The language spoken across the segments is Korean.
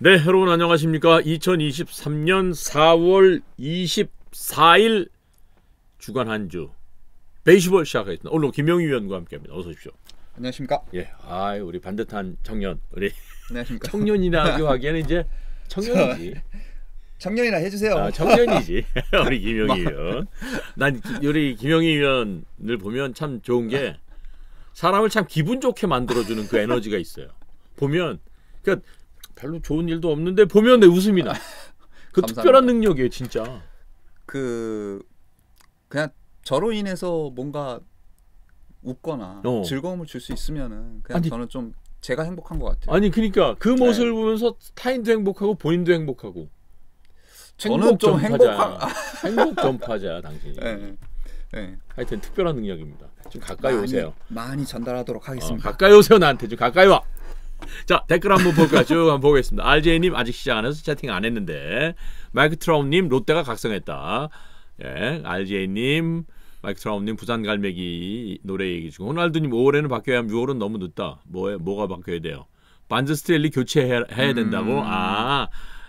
네, 여러분 안녕하십니까? 2023년 4월 24일 주간 한 주 베이시볼 시작하겠습니다. 오늘 김영희 위원과 함께합니다. 어서 오십시오. 안녕하십니까? 예, 아, 우리 반듯한 청년, 우리 안녕하십니까? 청년이라고 하기에는 이제 청년이지. 청년이라 해주세요. 아, 청년이지. 우리 김영희 위원. 난 기- 우리 김영희 위원을 보면 참 좋은 게 사람을 참 기분 좋게 만들어주는 그 에너지가 있어요. 보면 그러니까 별로 좋은 일도 없는데 보면 내 웃음이 나. 그 감사합니다. 특별한 능력이에요, 진짜. 그 그냥 저로 인해서 뭔가 웃거나 어. 즐거움을 줄 수 있으면은 그냥 아니. 저는 좀 제가 행복한 것 같아요. 아니 그러니까 그 모습을 네. 보면서 타인도 행복하고 본인도 행복하고. 저는 좀. 행복한. 행복 전파자 당신이. 예, 예. 하여튼 특별한 능력입니다. 좀 가까이 많이, 오세요. 많이 전달하도록 어, 하겠습니다. 가까이 오세요 나한테 좀 가까이 와. 자 댓글 한번 볼까요? 쭉 한번 보겠습니다. RJ님 아직 시작 안 해서 채팅 안 했는데 마이크 트라움님 롯데가 각성했다. 예, RJ님 마이크 트라움님 부산 갈매기 노래 얘기 중고 호날두님 5월에는 바뀌어야 하면 6월은 너무 늦다. 뭐에 뭐가 바뀌어야 돼요? 반즈 스트렐리 교체해야 해야 된다고. 음. 아.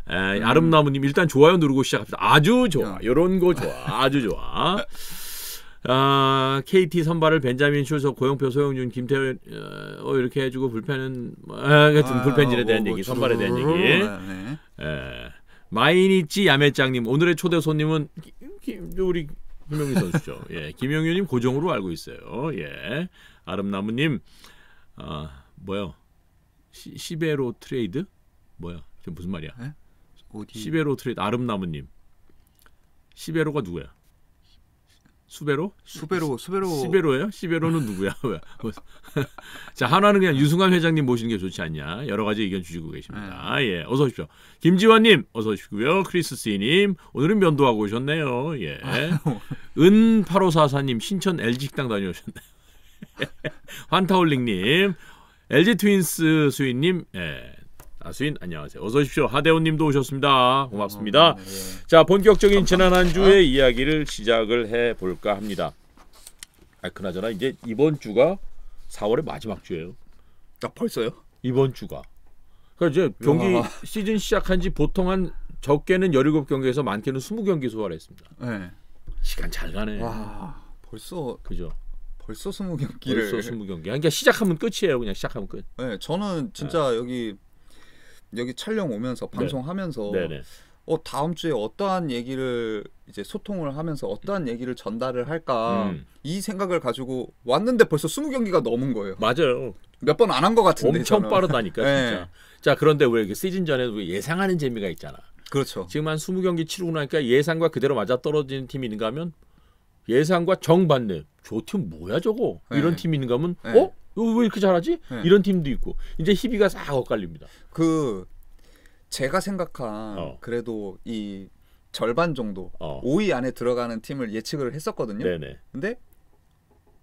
에, 아름나무님 일단 좋아요 누르고 시작합니다. 아주 좋아. 야. 요런 거 좋아. 아주 좋아. 아, KT 선발을 벤자민 슐서 고영표 소형준 김태현 어, 이렇게 해주고 불펜은 뭐, 아, 하여튼 아, 불펜진에 뭐, 대한 뭐 얘기 선발에 대한. 얘기 네, 네. 예. 마이니치 야매짱님 오늘의 초대 손님은 기- 기- 우리 김영희 선수죠 예, 김영희님 고정으로 알고 있어요 예. 아름나무님 아 뭐요 시, 시베로 트레이드 뭐야 저 무슨 말이야 어디? 시베로 트레이드 아름나무님 시베로가 누구야 수베로 수베로 수베로 시베로예요? 시베로는 누구야? 왜? 뭐, 자 한화는 그냥 유승환 회장님 모시는 게 좋지 않냐? 여러 가지 의견 주시고 계십니다. 예, 어서 오십시오. 김지환님 어서 오시고요. 크리스 씨님 오늘은 면도하고 오셨네요. 예, 은 8544님 신천 LG 식당 다녀오셨네요. 환타올링님 LG 트윈스 수인님 예. 아, 수인 안녕하세요. 어서 오십시오. 하대훈님도 오셨습니다. 고맙습니다. 네, 네. 자 본격적인 지난 한 주의 이야기를 시작을 해 볼까 합니다. 아 그나저나 이제 이번 주가 4월의 마지막 주예요. 아, 벌써요? 이번 주가. 그러니까 이제 경기 야. 시즌 시작한 지 보통 한 적게는 17경기에서 많게는 20경기 소화를 했습니다. 네. 시간 잘 가네. 와 벌써 그죠? 벌써 스무 경기를. 벌써 20경기. 그러니까 시작하면 끝이에요. 그냥 시작하면 끝. 네, 저는 진짜 여기 여기 촬영 오면서 방송하면서 네. 네네. 어 다음 주에 어떠한 얘기를 이제 소통을 하면서 어떠한 얘기를 전달을 할까 음. 이 생각을 가지고 왔는데 벌써 20경기가 넘은 거예요. 맞아요. 몇 번 안 한 것 같은데 엄청 저는. 빠르다니까 네. 진짜. 자 그런데 왜 이렇게 시즌 전에 예상하는 재미가 있잖아. 그렇죠. 지금 한 20경기 치르고 나니까 예상과 그대로 맞아 떨어지는 팀이 있는가 하면 예상과 정반대. 저 팀 뭐야 저거? 이런 네. 팀이 있는가 하면 네. 어? 이거 왜 이렇게 잘하지? 네. 이런 팀도 있고. 이제 희비가 싹 엇갈립니다. 그 제가 생각한 어. 그래도 이 절반 정도 어. 5위 안에 들어가는 팀을 예측을 했었거든요. 네네. 근데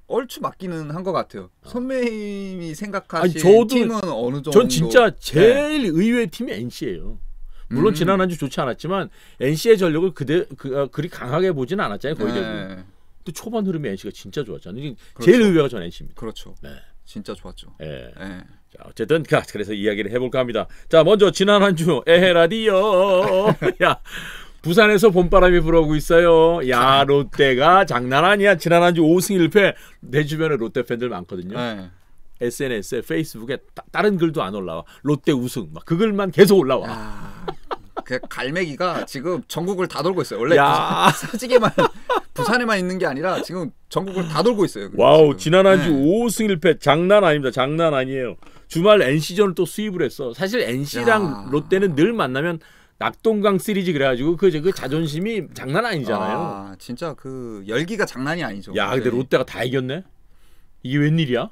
얼추 맞기는 한 것 같아요. 선배님이 아니, 생각하신 저도- 팀은 어느 정도? 전 진짜 제일 의외의 팀이 NC예요. 물론 음. 지난 한 주 좋지 않았지만 NC의 전력을 그대 그, 어, 그리 강하게 보지는 않았잖아요. 거의 대부분. 네, 근데 초반 흐름에 NC가 진짜 좋았잖아요. 그렇죠. 제일 의외가 전 NC입니다. 그렇죠. 네. 진짜 좋았죠. 예. 네. 자, 어쨌든 가- 그래서 이야기를 해볼까 합니다. 자, 먼저 지난 한 주 에헤라디오. 야, 부산에서 봄바람이 불어오고 있어요. 야, 롯데가 장난 아니야. 지난 한 주 5승 1패. 내 주변에 롯데 팬들 많거든요. 네. SNS에 페이스북에 따, 른 글도 안 올라와. 롯데 우승. 막 그 글만 계속 올라와. 야, 그 갈매기가 지금 전국을 다 돌고 있어요. 원래 야. 부산- 사직에만 부산에만 있는 게 아니라 지금 전국을 다 돌고 있어요. 와우, 지금. 지난 한주 네. 5승 1패 장난 아닙니다. 장난 아니에요. 주말 NC전을 또 sweep을 했어. 사실 NC랑 야. 롯데는 늘 만나면 낙동강 시리즈 그래가지고 그, 그 자존심이 장난 아니잖아요. 아, 진짜 그 열기가 장난이 아니죠. 야, 근데 네. 롯데가 다 이겼네. 이게 웬일이야?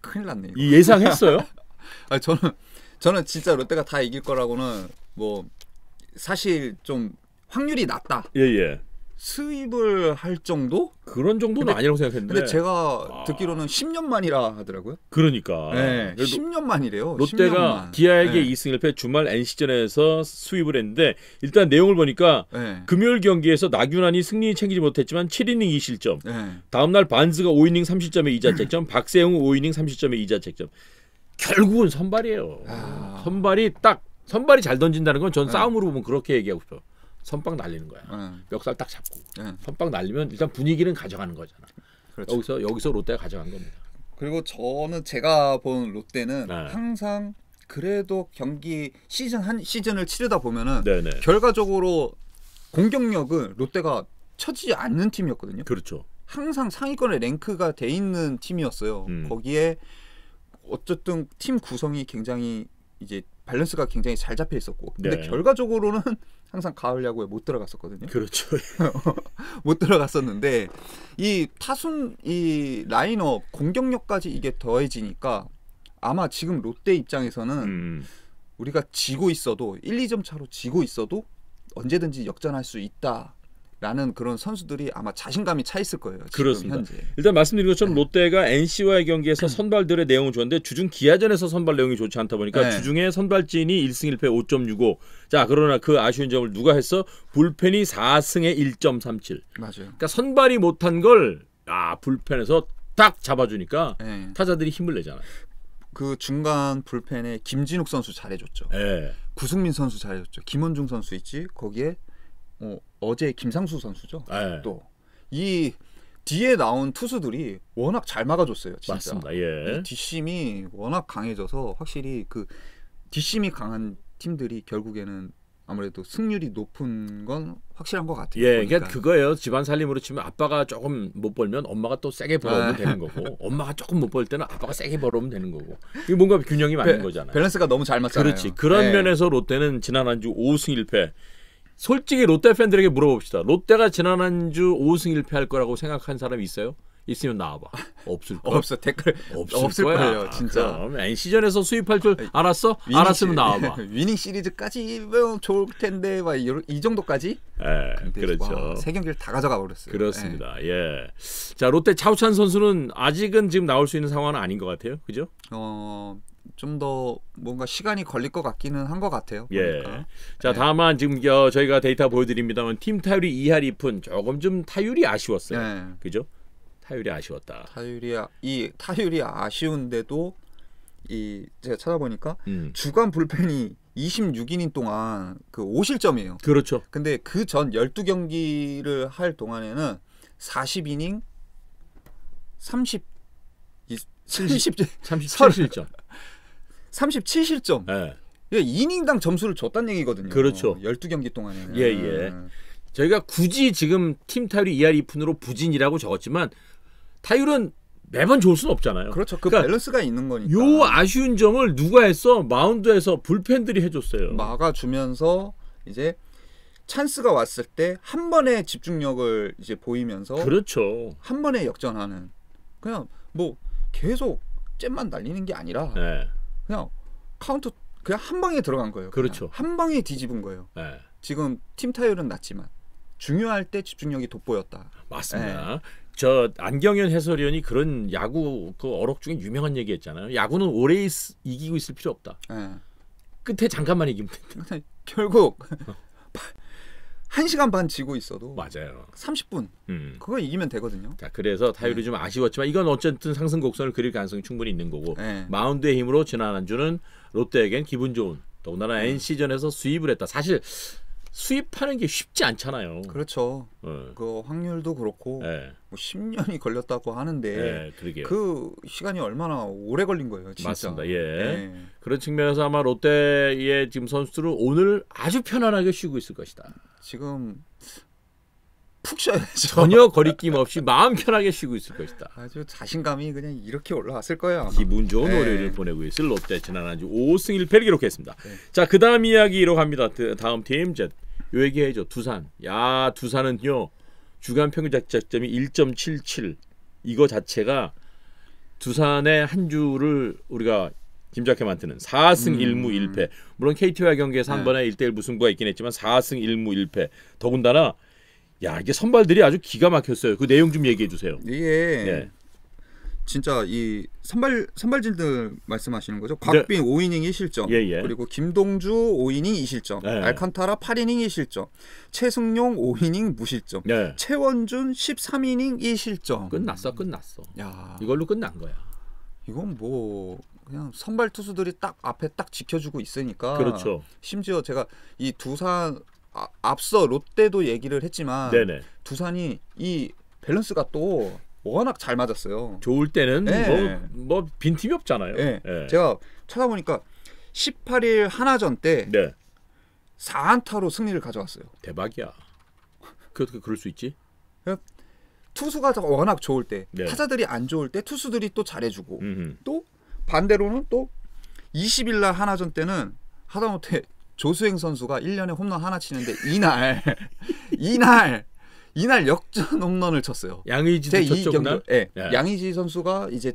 큰일 났네. 이 예상했어요? 아, 저는 저는 진짜 롯데가 다 이길 거라고는 뭐 사실 좀 확률이 낮다. 예, 예. 수입을 할 정도? 그런 정도는 근데- 아니라고 생각했는데. 근데 제가 아. 듣기로는 10년 만이라 하더라고요. 그러니까. 네, 그래도 10년 만이래요. 10년 롯데가 만. 기아에게 네. 2승 1패 주말 NC전에서 수입을 했는데 일단 내용을 보니까 네. 금요일 경기에서 나균환이 승리 챙기지 못했지만 7이닝 2실점. 네. 다음 날 반스가 5이닝 30점에 2자책점, 박세웅은 5이닝 30점에 2자책점. 결국은 선발이에요. 아. 선발이 딱 선발이 잘 던진다는 건전 네. 싸움으로 보면 그렇게 얘기하고 싶어요. 선빵 날리는 거야. 예, 멱살 딱 잡고 예, 선빵 날리면 일단 분위기는 가져가는 거잖아. 그렇죠. 여기서 여기서 롯데가 가져간 겁니다. 그리고 저는 제가 본 롯데는 네. 항상 그래도 경기 시즌 한 시즌을 치르다 보면은 네네. 결과적으로 공격력은 롯데가 처지지 않는 팀이었거든요. 그렇죠. 항상 상위권에 랭크가 돼 있는 팀이었어요. 음. 거기에 어쨌든 팀 구성이 굉장히 이제 밸런스가 굉장히 잘 잡혀 있었고 근데 네. 결과적으로는 항상 가을 야구에 못 들어갔었거든요. 그렇죠. 못 들어갔었는데 이 타순 이 라인업 공격력까지 이게 더해지니까 아마 지금 롯데 입장에서는 음. 우리가 지고 있어도 1, 2점 차로 지고 있어도 언제든지 역전할 수 있다 라는 그런 선수들이 아마 자신감이 차 있을 거예요. 지금 그렇습니다. 현재. 일단 말씀드린 것처럼 네. 롯데가 NC와의 경기에서 선발들의 내용은 좋은데 주중 기아전에서 선발 내용이 좋지 않다 보니까 네. 주중에 선발진이 1승 1패 5.65. 자 그러나 그 아쉬운 점을 누가 했어? 불펜이 4승에 1.37. 맞아요. 그러니까 선발이 못한 걸 아, 불펜에서 딱 잡아주니까 예. 타자들이 힘을 내잖아요. 그 중간 불펜에 김진욱 선수 잘해줬죠. 예. 구승민 선수 잘해줬죠. 김원중 선수 있지. 거기에 어, 어제 김상수 선수죠. 예. 또이 뒤에 나온 투수들이 워낙 잘 막아줬어요. 진짜. 맞습니다. 예. 이 뒷심이 워낙 강해져서 확실히 그 뒷심이 강한 팀들이 결국에는 아무래도 승률이 높은 건 확실한 것 같아요. 예. 그러니까 그거예요. 집안 살림으로 치면 아빠가 조금 못 벌면 엄마가 또 세게 벌어오면 네. 되는 거고, 엄마가 조금 못 벌 때는 아빠가 세게 벌어오면 되는 거고. 이게 뭔가 균형이 맞는 배- 거잖아요. 밸런스가 너무 잘 맞잖아요. 그렇지. 그런 예. 면에서 롯데는 지난 한 주 5승 1패. 솔직히 롯데 팬들에게 물어봅시다. 롯데가 지난 한 주 5승 1패 할 거라고 생각한 사람이 있어요? 있으면 나와봐. 없을 거. 없어 댓글 없을, 없을 거야. 거예요, 진짜. 그럼 NC전에서 수입할 줄 알았어? 위닝 알았으면 시- 나와봐. 위닝 시리즈까지면 좋을 텐데 막 이, 이 정도까지? 예, 그렇죠. 와, 세 경기를 다 가져가 버렸어요. 그렇습니다. 예. 자, 롯데 차우찬 선수는 아직은 지금 나올 수 있는 상황은 아닌 것 같아요. 그죠? 예. 어, 좀 더 뭔가 시간이 걸릴 것 같기는 한 것 같아요. 예. 보니까. 자, 네. 다만 지금 어, 저희가 데이터 보여드립니다만 팀 타율이 2할 2푼 조금 좀 타율이 아쉬웠어요. 네. 그죠? 타율이 아쉬웠다. 타율이 아- 이 타율이 아쉬운데도 이 제가 찾아보니까 음. 주간 불펜이 26이닝 동안 그 5실점이에요. 그렇죠. 근데 그 전 12경기를 할 동안에는 40이닝 30 30 37실점. 37실점. 예. 예, 이닝당 점수를 줬단 얘기거든요. 그렇죠. 12경기 동안에는. 예, 예. 저희가 굳이 지금 팀 타율이 2할 2푼으로 부진이라고 적었지만 타율은 매번 좋을 수는 없잖아요. 그렇죠. 그 그러니까 밸런스가 있는 거니까. 요 아쉬운 점을 누가 했어? 마운드에서 불펜들이 해줬어요. 막아주면서 이제 찬스가 왔을 때 한 번의 집중력을 이제 보이면서 그렇죠. 한 번에 역전하는 그냥 뭐 계속 잽만 날리는 게 아니라 네. 그냥 카운트 그냥 한 방에 들어간 거예요. 그렇죠. 한 방에 뒤집은 거예요. 네. 지금 팀 타율은 낮지만 중요할 때 집중력이 돋보였다. 맞습니다. 네. 저 안경현 해설위원이 그런 야구 그 어록 중에 유명한 얘기했잖아요. 야구는 오래 있, 이기고 있을 필요 없다. 예. 끝에 잠깐만 이기면 된다. 결국 한 시간 반 지고 있어도 맞아요. 30분 음. 그거 이기면 되거든요. 자 그래서 타율이 좀 아쉬웠지만 이건 어쨌든 상승 곡선을 그릴 가능성이 충분히 있는 거고 예. 마운드의 힘으로 지난 한 주는 롯데에겐 기분 좋은 더군다나 네. NC전에서 수입을 했다. 사실 수입하는 게 쉽지 않잖아요. 그렇죠. 어. 그 확률도 그렇고 예, 뭐 10년이 걸렸다고 하는데 예, 그러게요. 그 시간이 얼마나 오래 걸린 거예요, 진짜. 맞습니다. 예. 예. 그런 측면에서 아마 롯데의 지금 선수들은 오늘 아주 편안하게 쉬고 있을 것이다. 지금 푹 쉬어야죠. 전혀 거리낌 없이 마음 편하게 쉬고 있을 것이다. 아주 자신감이 그냥 이렇게 올라왔을 거예요. 아마. 기분 좋은 네. 월요일을 보내고 있을 롯데 지난 한 주 5승 1패를 기록했습니다. 네. 자, 그다음 이야기로 갑니다. 그 다음 팀 이제 요 얘기해줘. 두산. 야, 두산은요. 주간 평균 자책점이 1.77. 이거 자체가 두산의 한 주를 우리가 짐작해 만드는 4승 음. 1무 1패. 물론 KT와 경기에서 한 네. 번에 1대1 무승부가 있긴 했지만 4승 1무 1패. 더군다나 야, 이게 선발들이 아주 기가 막혔어요. 그 내용 좀 얘기해 주세요. 이게 네. 진짜 이 선발 선발진들 말씀하시는 거죠? 곽빈 5이닝 1실점, 예, 예. 그리고 김동주 5이닝 2실점, 네. 알칸타라 8이닝 1실점, 최승용 5이닝 무실점, 네. 최원준 13이닝 1실점. 끝났어. 끝났어. 야, 이걸로 끝난 거야. 이건 뭐 그냥 선발 투수들이 딱 앞에 딱 지켜주고 있으니까 그렇죠. 심지어 제가 이 두산 아, 앞서 롯데도 얘기를 했지만 네네. 두산이 이 밸런스가 또 워낙 잘 맞았어요. 좋을 때는 네. 뭐 뭐 빈틈이 없잖아요. 네. 예. 제가 찾아보니까 18일 하나전 때 네. 4안타로 승리를 가져왔어요. 대박이야. 그 어떻게 그럴 수 있지? 투수가 워낙 좋을 때 네. 타자들이 안 좋을 때 투수들이 또 잘해주고 음. 또 반대로는 또 20일 날 하나전 때는 하다못해 조수행 선수가 1년에 홈런 하나 치는데 이날 이날 이날 역전 홈런을 쳤어요. 양의지도 제2 저쪽 경기 날 예. 예. 양의지 선수가 이제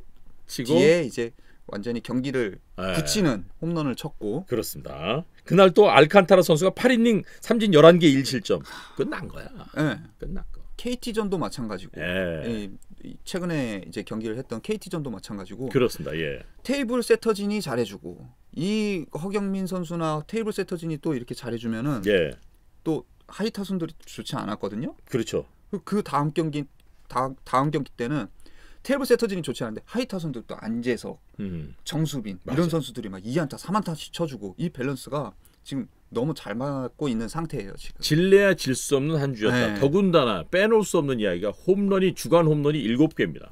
치고 뒤에 이제 완전히 경기를 예. 굳히는 홈런을 쳤고 그렇습니다. 그날 또 알칸타라 선수가 8이닝 삼진 11개 1실점 끝난 거야. 예. 끝난 거. KT전도 마찬가지고 예. 이- 이 최근에 이제 경기를 했던 KT전도 마찬가지고 그렇습니다. 예. table setter진이 잘해주고 이 허경민 선수나 table setter진이 또 이렇게 잘해주면은 예. 또 하위 타순들이 좋지 않았거든요. 그렇죠. 그- 그 다음 경기 다, 다음 경기 때는 table setter진이 좋지 않은데 하위 타순들도 안재석, 음. 정수빈 맞아요. 이런 선수들이 막 2안타, 3안타씩 쳐주고 이 밸런스가 지금 너무 잘 맞고 있는 상태예요 지금. 질래야 질 수 없는 한 주였다. 네. 더군다나 빼놓을 수 없는 이야기가 홈런이 주간 홈런이 7개입니다.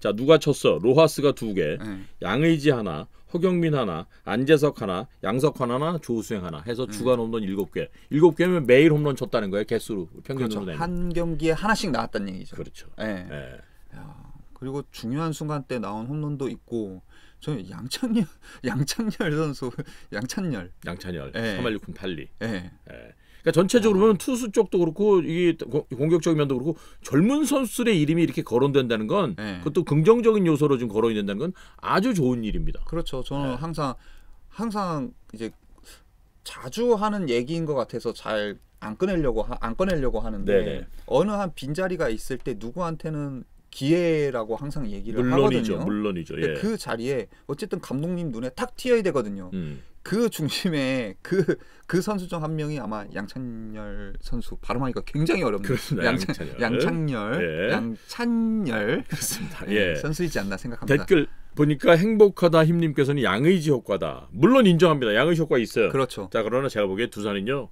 자, 누가 쳤어? 로하스가 2개, 네. 양의지 하나, 허경민 하나, 안재석 하나, 양석환 하나, 조수행 하나 해서 네. 주간 홈런 7개. 7개면 매일 홈런 쳤다는 거예요. 개수로 평균으로 그렇죠. 한 경기에 하나씩 나왔다는 얘기죠. 그렇죠. 예. 예. 그리고 중요한 순간 때 나온 홈런도 있고 저는 양찬열 양찬열 선수 양찬열 양찬열 예. 316분 82. 예. 예. 그러니까 전체적으로 보면 투수 쪽도 그렇고 이게 고- 공격적인 면도 그렇고 젊은 선수들의 이름이 이렇게 거론된다는 건 예. 그것도 긍정적인 요소로 좀 거론이 된다는 건 아주 좋은 일입니다. 그렇죠. 저는 네. 항상 항상 이제 자주 하는 얘기인 것 같아서 잘 안 꺼내려고 하, 안 꺼내려고 하는데 네네. 어느 한 빈자리가 있을 때 누구한테는 기회라고 항상 얘기를 물론이죠, 하거든요. 물론이죠. 예. 그 자리에 어쨌든 감독님 눈에 탁 튀어야 되거든요. 음. 그 중심에 그 그 선수 중 한 명이 아마 양찬열 선수 발음하기가 굉장히 어렵네요. 양찬, 양찬열. 양찬열, 예. 양찬열 그렇습니다. 예, 예. 선수이지 않나 생각합니다. 댓글 보니까 행복하다 힘님께서는 양의지 효과다. 물론 인정합니다. 양의지 효과 있어요. 그렇죠. 자 그러나 제가 보기에 두산은요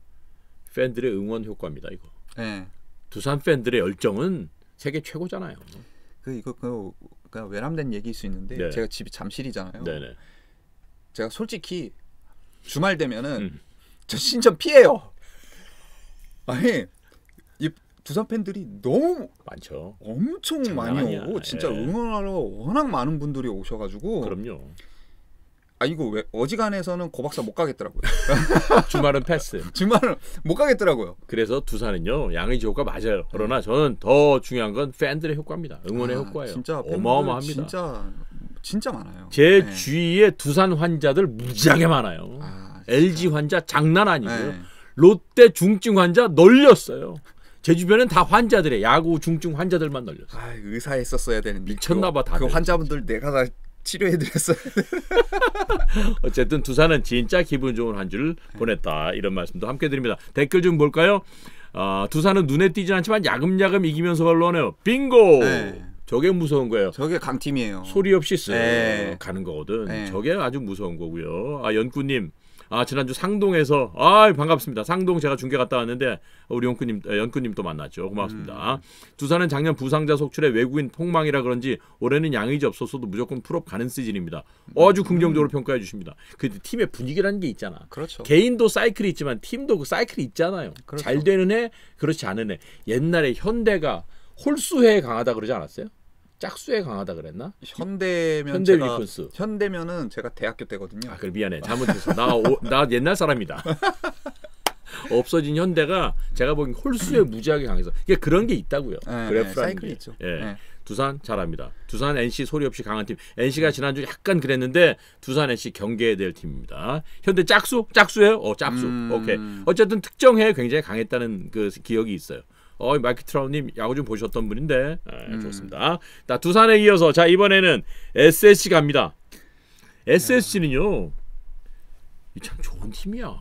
팬들의 응원 효과입니다. 이거 예. 두산 팬들의 열정은 세계 최고잖아요. 그 이거 그 그냥 외람된 얘기일 수 있는데 네. 제가 집이 잠실이잖아요. 네네. 제가 솔직히 주말 되면은 음. 저 신전 피해요. 아니 이 두산 팬들이 너무 많죠. 엄청 많이 아니야. 오고 진짜 예. 응원하러 워낙 많은 분들이 오셔가지고 그럼요. 아 이거 왜 어지간해서는 고박사 못 가겠더라고요. 주말은 패스. 주말은 못 가겠더라고요. 그래서 두산은요 양의지 효과 맞아요. 그러나 저는 더 중요한 건 팬들의 효과입니다. 응원의 아, 효과예요. 진짜 어마어마합니다. 진짜 진짜 많아요. 제 네. 주위에 두산 환자들 무지하게 많아요. 아, LG 환자 장난 아니고요. 네. 롯데 중증 환자 널렸어요. 제 주변엔 다 환자들이에요. 야구 중증 환자들만 널렸어요. 아 의사 했었어야 되는데 미쳤나 봐, 그, 다들. 그 환자분들 내가 다 치료해드렸어요. 어쨌든 두산은 진짜 기분 좋은 한 주를 보냈다 이런 말씀도 함께 드립니다. 댓글 좀 볼까요? 아, 두산은 눈에 띄지 않지만 야금야금 이기면서 걸러내요. 빙고. 네. 저게 무서운 거예요. 저게 강팀이에요. 소리 없이 쓱 네. 가는 거거든. 네. 저게 아주 무서운 거고요. 아 연구님, 아 지난주 상동에서 아 반갑습니다. 상동 제가 중계 갔다 왔는데 우리 연구님, 어, 연구님 또 만났죠. 고맙습니다. 음. 두산은 작년 부상자 속출에 외국인 폭망이라 그런지 올해는 양의지 없었어도 무조건 플옵 가는 시즌입니다. 아주 긍정적으로 평가해 주십니다. 그 팀의 분위기라는 게 있잖아. 그렇죠. 개인도 사이클이 있지만 팀도 그 사이클이 있잖아요. 그렇죠. 잘 되는 애, 그렇지 않은 애. 옛날에 현대가 홀수에 강하다 그러지 않았어요? 짝수에 강하다 그랬나? 현대면 현대 제가 유니콘스. 현대면은 제가 대학교 때거든요. 아, 그래 미안해. 잘못했어. 나, 오- 나 옛날 사람이다. 없어진 현대가 제가 보기엔 홀수에 무지하게 강해서 이게 그런 게 있다고요. 네, 네, 그래프라는 사이클이 게. 있죠. 예. 네. 두산 잘합니다. 두산 NC 소리 없이 강한 팀. NC가 지난주 약간 그랬는데 두산 NC 경계해야 될 팀입니다. 현대 짝수? 짝수예요? 어, 짝수. 음. 오케이. 어쨌든 특정해 굉장히 강했다는 그 기억이 있어요. 어, 마이크 트라우님 야구 좀 보셨던 분인데 아, 음. 좋습니다. 자 두산에 이어서 자 이번에는 SSG 갑니다. SSG는요, 참 좋은 팀이야.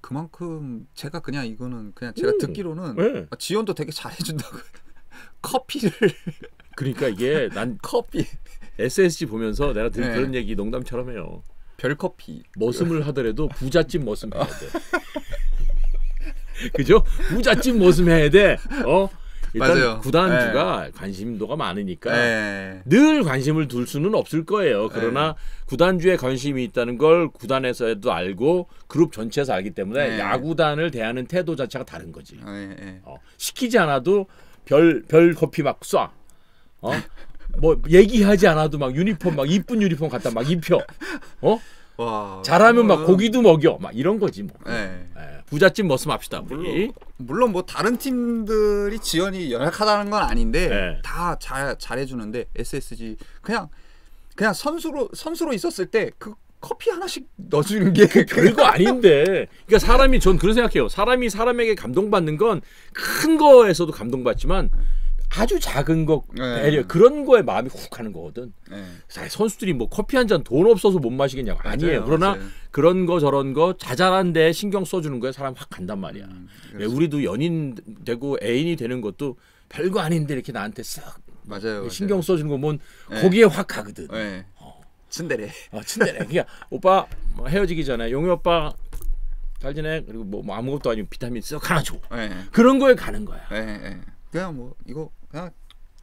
그만큼 제가 그냥 이거는 그냥 제가 음. 듣기로는 네. 아, 지원도 되게 잘해준다고 커피를 그러니까 이게 난 커피 SSG 보면서 내가 들은 네. 그런 얘기 농담처럼 해요. 별 커피. 머슴을 하더라도 부잣집 머슴 해야 돼. 그죠? 부잣집 머슴 해야 돼. 어? 일단 맞아요. 구단주가 관심도가 많으니까 네. 늘 관심을 둘 수는 없을 거예요. 그러나 구단주에 관심이 있다는 걸 구단에서도 알고 그룹 전체에서 알기 때문에 네. 야구단을 대하는 태도 자체가 다른 거지. 네, 네. 어, 시키지 않아도 별 별 커피 막 쏴. 어? 뭐 얘기하지 않아도 막 유니폼 막 이쁜 유니폼 갖다 막 입혀. 어? 와. 잘하면 막 고기도 먹여. 막 이런 거지 뭐. 네. 예, 부잣집 머슴 합시다. 물론, 물론 뭐 다른 팀들이 지원이 연약하다는 건 아닌데 네. 다잘 잘해주는데 SSG 그냥 그냥 선수로 선수로 있었을 때 그 커피 하나씩 넣어주는 게 별거 아닌데. 그러니까 사람이 전 그런 생각해요. 사람이 사람에게 감동받는 건 큰 거에서도 감동받지만 아주 작은 거 네. 배려 그런 거에 마음이 훅 가는 거거든. 네. 사- 선수들이 뭐 커피 한 잔 돈 없어서 못 마시겠냐고 아니에요. 맞아요, 그러나 맞아요. 그런 거 저런 거 자잘한데 신경 써주는 거에 사람 확 간단 말이야. 음, 네, 우리도 연인 되고 애인이 되는 것도 별거 아닌데 이렇게 나한테 쓱 맞아요. 신경 써주는 거면 네. 거기에 확 가거든. 네. 츤데레. 아, 친데레. 그냥 오빠 뭐 헤어지기 전에 용희 오빠 잘 지내. 그리고 뭐, 뭐 아무것도 아니고 비타민 쓱 하나 줘. 네. 그런 거에 가는 거야. 그냥 뭐 이거 그냥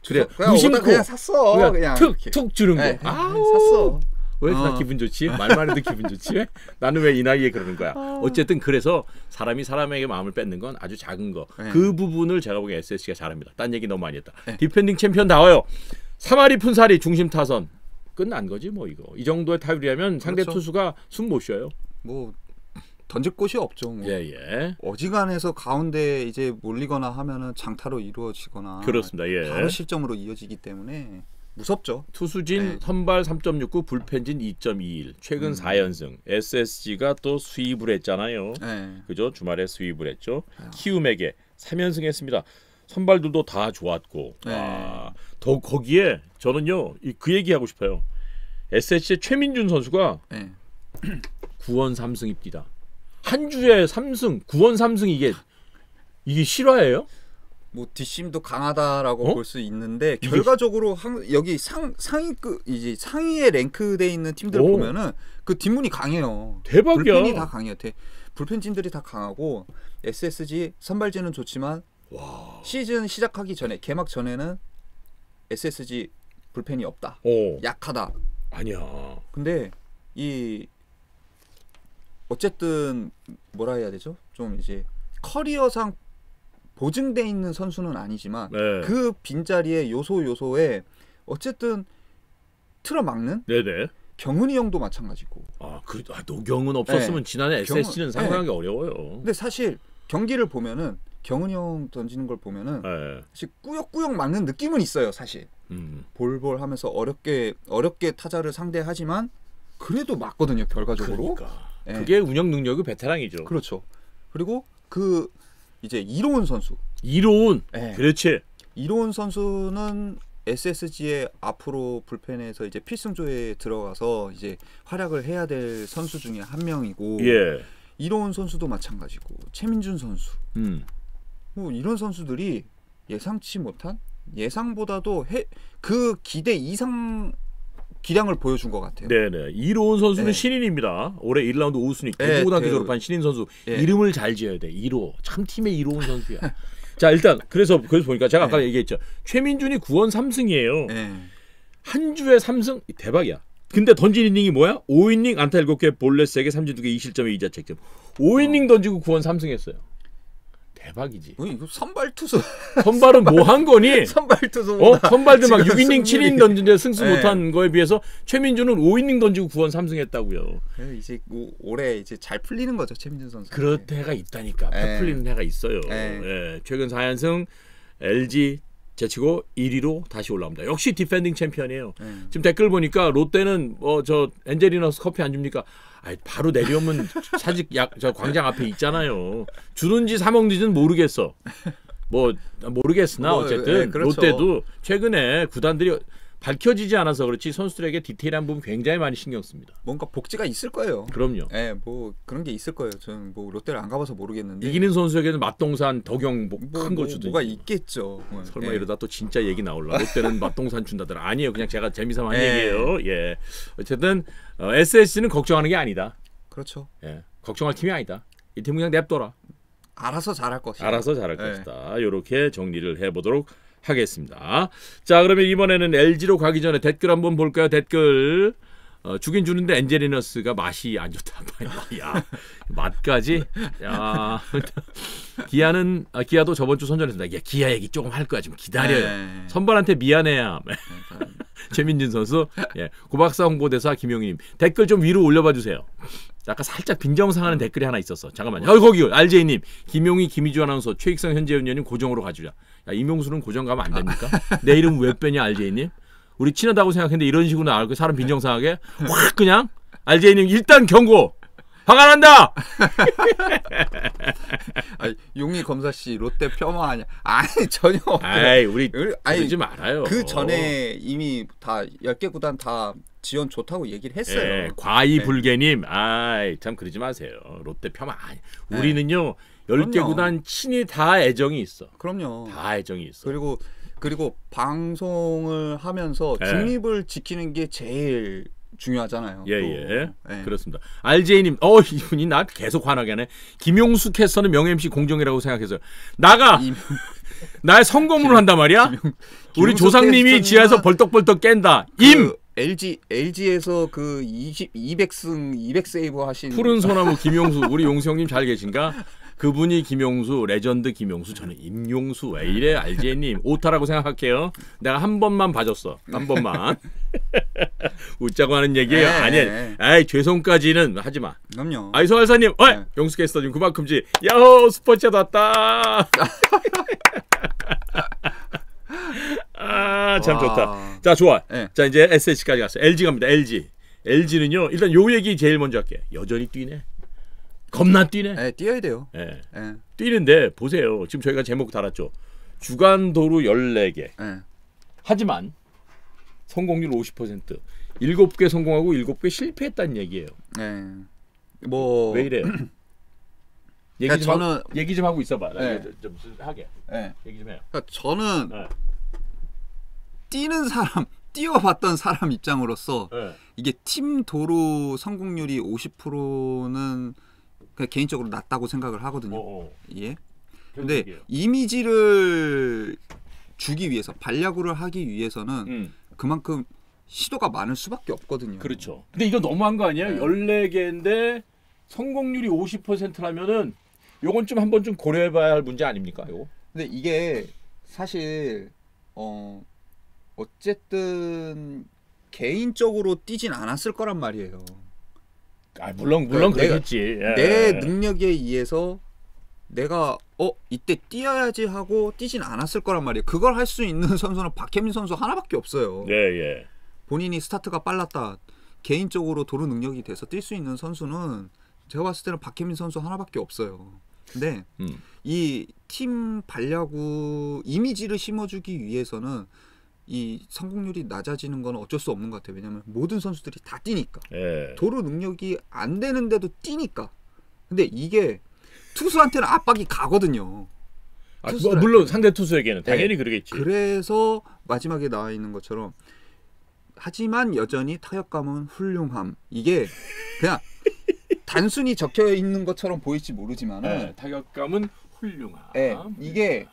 그래. 그냥 무심코 그냥 샀어. 그냥, 그냥 툭 이렇게. 툭 주는 거. 네, 아, 그냥 샀어. 왜 이렇게 나 어. 기분 좋지? 말만 해도 기분 좋지? 나는 왜 이 나이에 그러는 거야? 어쨌든 그래서 사람이 사람에게 마음을 뺏는 건 아주 작은 거. 네. 그 부분을 제가 보기엔 SSG가 잘합니다. 딴 얘기 너무 많이 했다. 네. defending champion 나와요. 삼할 이푼 사리 중심 타선. 끝난 거지 뭐 이거. 이 정도의 타율이라면 상대 그렇죠. 투수가 숨 못 쉬어요. 뭐 던질 곳이 없죠. 뭐. 예, 예. 어지간해서 가운데 이제 몰리거나 하면은 장타로 이루어지거나 그렇습니다. 예. 바로 실점으로 이어지기 때문에 무섭죠. 투수진 네. 선발 3.69, 불펜진 2.21. 최근 음. 4연승. SSG가 또 sweep을 했잖아요. 네. 그죠? 주말에 sweep을 했죠. 아. 키움에게 3연승 했습니다. 선발들도 다 좋았고. 네. 와, 더 거기에 저는요. 이- 그 얘기하고 싶어요. SSG의 최민준 선수가 네. 9원 3승 입니다. 한 주에 3승, 9원 3승 이게 이게 실화예요? 뭐 뒷심도 강하다라고 어? 볼수 있는데 결과적으로 한, 여기 상 상위급 이제 상위에 랭크돼 있는 팀들 오. 보면은 그 뒷문이 강해요. 대박이야. 불펜이 다 강해요. 대, 불펜진들이 다 강하고 SSG 선발진은 좋지만 와. 시즌 시작하기 전에 개막 전에는 SSG 불펜이 없다. 어. 약하다. 아니야. 근데 이 어쨌든 뭐라 해야 되죠? 좀 이제 커리어상 보증돼 있는 선수는 아니지만 네. 그 빈자리에 요소 요소에 어쨌든 틀어막는 네네. 경은이 형도 마찬가지고. 아, 그 아, 노경은 없었으면 지난해 경은- SSG는 상상하기 어려워요. 근데 사실 경기를 보면은 경은이 형 던지는 걸 보면은 네. 사실 꾸역꾸역 맞는 느낌은 있어요, 사실. 음. 볼볼 하면서 어렵게 어렵게 타자를 상대하지만 그래도 맞거든요, 결과적으로. 그러니까. 예. 그게 운영 능력이 베테랑이죠. 그렇죠. 그리고 그 이제 이로운 선수. 이로운. 예. 그렇지. 이로운 선수는 SSG의 앞으로 불펜에서 이제 필승조에 들어가서 이제 활약을 해야 될 선수 중에 한 명이고 예. 이로운 선수도 마찬가지고 최민준 선수 음. 뭐 이런 선수들이 예상치 못한 예상보다도 해, 그 기대 이상 기량을 보여준 것 같아요. 네네. 이로운 선수는 네. 신인입니다. 올해 1라운드 5순위 네, 대구고등학교 대구. 졸업한 신인 선수. 예. 이름을 잘 지어야 돼. 이로. 참 팀의 이로운 선수야. 자 일단 그래서 그래서 보니까 제가 아까 네. 얘기했죠. 최민준이 9원 3승이에요. 예. 한 주에 3승 대박이야. 근데 던진 이닝이 뭐야? 5이닝 안타 7개, 볼넷 3개, 삼진 2개, 2실점에 2자책점. 5이닝 던지고 9원 3승 했어요. 대박이지. 뭐 이거 선발 투수 선발은 뭐한 거니? 선발 어? 투수보다 선발들 막 지금 6이닝, 승률이- 7이닝 던지는데 승수 네. 못한 거에 비해서 최민준은 5이닝 던지고 9원 3승 했다고요. 그 이제 오- 올해 이제 잘 풀리는 거죠 최민준 선수. 그럴 때가 있다니까. 네. 폐 풀리는 해가 있어요. 네. 예, 최근 4연승 LG 제치고 1위로 다시 올라옵니다. 역시 defending champion이에요. 예. 지금 댓글 보니까 롯데는 뭐저 엔젤리너스 커피 안 줍니까? 아이, 바로 내려오면 사직 약 저 광장 앞에 있잖아요. 주는지 사 먹는지는 모르겠어. 뭐 모르겠으나 뭐, 어쨌든 예, 그렇죠. 롯데도 최근에 구단들이 밝혀지지 않아서 그렇지 선수들에게 디테일한 부분 굉장히 많이 신경 씁니다. 뭔가 복지가 있을 거예요. 그럼요. 예, 뭐 그런 게 있을 거예요. 저는 뭐 롯데를 안 가봐서 모르겠는데 이기는 선수에게는 맛동산 덕용 뭐 뭐, 큰거 뭐, 주든지. 뭐가 있겠죠. 뭐, 설마 예. 이러다 또 진짜 얘기 나올라. 롯데는 맛동산 준다더라. 아니에요. 그냥 제가 재미삼아 한 예. 얘기예요. 예. 어쨌든 어, SS는 걱정하는 게 아니다. 그렇죠. 예. 걱정할 팀이 아니다. 이 팀 그냥 냅둬라. 알아서 잘할 것이다. 알아서 잘할 예. 것이다. 이렇게 정리를 해보도록 하겠습니다. 자, 그러면 이번에는 LG로 가기 전에 댓글 한번 볼까요? 댓글. 어, 주긴 주는데 엔젤리너스가 맛이 안 좋다. 야, 맛까지. 야, 기아는 아, 기아도 저번 주 선전했습니다. 야, 기아 얘기 조금 할 거야. 좀 기다려요. 네. 선발한테 미안해야. 최민진 선수, 예, 고박사 홍보대사 김용희님 댓글 좀 위로 올려봐 주세요. 아까 살짝 빈정상하는 댓글이 하나 있었어. 잠깐만요. 어, 거기 RJ님, 김용희, 김희주 아나운서, 최익성 현재위원님 고정으로 가주자. 야, 이명수는 고정 가면 안 됩니까? 내 이름 왜 빼냐 RJ님? 우리 친하다고 생각했는데 이런 식으로 나올 거 사람 빈정상하게 확 그냥 RJ님 일단 경고. 화가 난다. 아니, 용희 검사 씨 롯데 폄하 아니야? 아니 전혀. 아이 우리 아니, 그러지 말아요. 그 전에 이미 다 10개 구단 다 지원 좋다고 얘기를 했어요. 예, 과이불개님, 아이 참 그러지 마세요. 롯데 폄하 아니. 우리는요 열개. 구단 친히 다 애정이 있어. 그럼요. 다 애정이 있어. 그리고 그리고 방송을 하면서 예. 중립을 지키는 게 제일 중요하잖아요. 예, 또. 예. 예. 그렇습니다. RJ님, 어, 이분이 나 계속 화나게 하네. 김용수 캐스터는 명 MC 공정이라고 생각해서 나가! 이- 나의 성공을 한단 말이야? 우리 김용수 조상님이 지하에서 벌떡벌떡 깬다. 임! 그 LG LG에서 그 20, 200승 200 세이브 하신 푸른 소나무 김용수, 우리 용수 형님 잘 계신가? 그분이 김용수, 레전드 김용수, 저는 임용수, 왜 이래, RJ님. 오타라고 생각할게요. 내가 한 번만 봐줬어. 한 번만. 웃자고 하는 얘기예요. 네. 아니에요. 아이, 죄송까지는 하지 마. 그럼요. 아이 소환사님, 어이, 네. 용수 캐스터 님 그만 금지. 야호 스포츠 왔다. 아, 참 와. 좋다. 자, 좋아. 네. 자, 이제 SSG까지 갔어. LG 갑니다. LG. LG는요. 일단 요 얘기 제일 먼저 할게. 여전히 뛰네. 겁나 뛰네. 예, 뛰어야 돼요. 예. 예. 뛰는데 보세요. 지금 저희가 제목 달았죠. 주간 도루 14개. 예. 하지만 성공률 50%. 7개 성공하고 7개 실패했다는 얘기예요. 예. 뭐왜 이래요? 얘기 그러니까 좀 저는- 하고, 얘기 좀 하고 있어봐. 나 네. 좀 하게. 예. 얘기 좀 해요. 그러니까 저는 네. 뛰는 사람, 뛰어봤던 사람 입장으로서 네. 이게 팀 도루 성공률이 50%는 그냥 개인적으로 낮다고 생각을 하거든요. 어, 어. 예. 근데. 이미지를 주기 위해서 반야구를 하기 위해서는 음, 그만큼 시도가 많을 수밖에 없거든요. 그렇죠. 근데 이거 너무한 거 아니에요? 네. 14개인데 성공률이 50%라면은 요건 좀 한번 좀 고려해 봐야 할 문제 아닙니까? 요거? 근데 이게 사실 어 어쨌든 개인적으로 뛰진 않았을 거란 말이에요. 아, 물론 물론 그러니까 내가- 그렇겠지. 예. 내 능력에 의해서 내가 어 이때 뛰어야지 하고 뛰진 않았을 거란 말이에요. 그걸 할 수 있는 선수는 박혜민 선수 하나밖에 없어요. 예, 예. 본인이 스타트가 빨랐다. 개인적으로 도루 능력이 돼서 뛸 수 있는 선수는 제가 봤을 때는 박혜민 선수 하나밖에 없어요. 근데 음. 이팀 반야구 이미지를 심어주기 위해서는 이 성공률이 낮아지는 건 어쩔 수 없는 것 같아요. 왜냐하면 모든 선수들이 다 뛰니까 예. 도루 능력이 안 되는데도 뛰니까. 근데 이게 투수한테는 압박이 가거든요. 아, 뭐. 물론 상대 투수에게는 네. 당연히 그러겠지. 그래서 마지막에 나와 있는 것처럼 하지만 여전히 타격감은 훌륭함. 이게 그냥 단순히 적혀 있는 것처럼 보일지 모르지만은 예, 타격감은 훌륭함. 예, 이게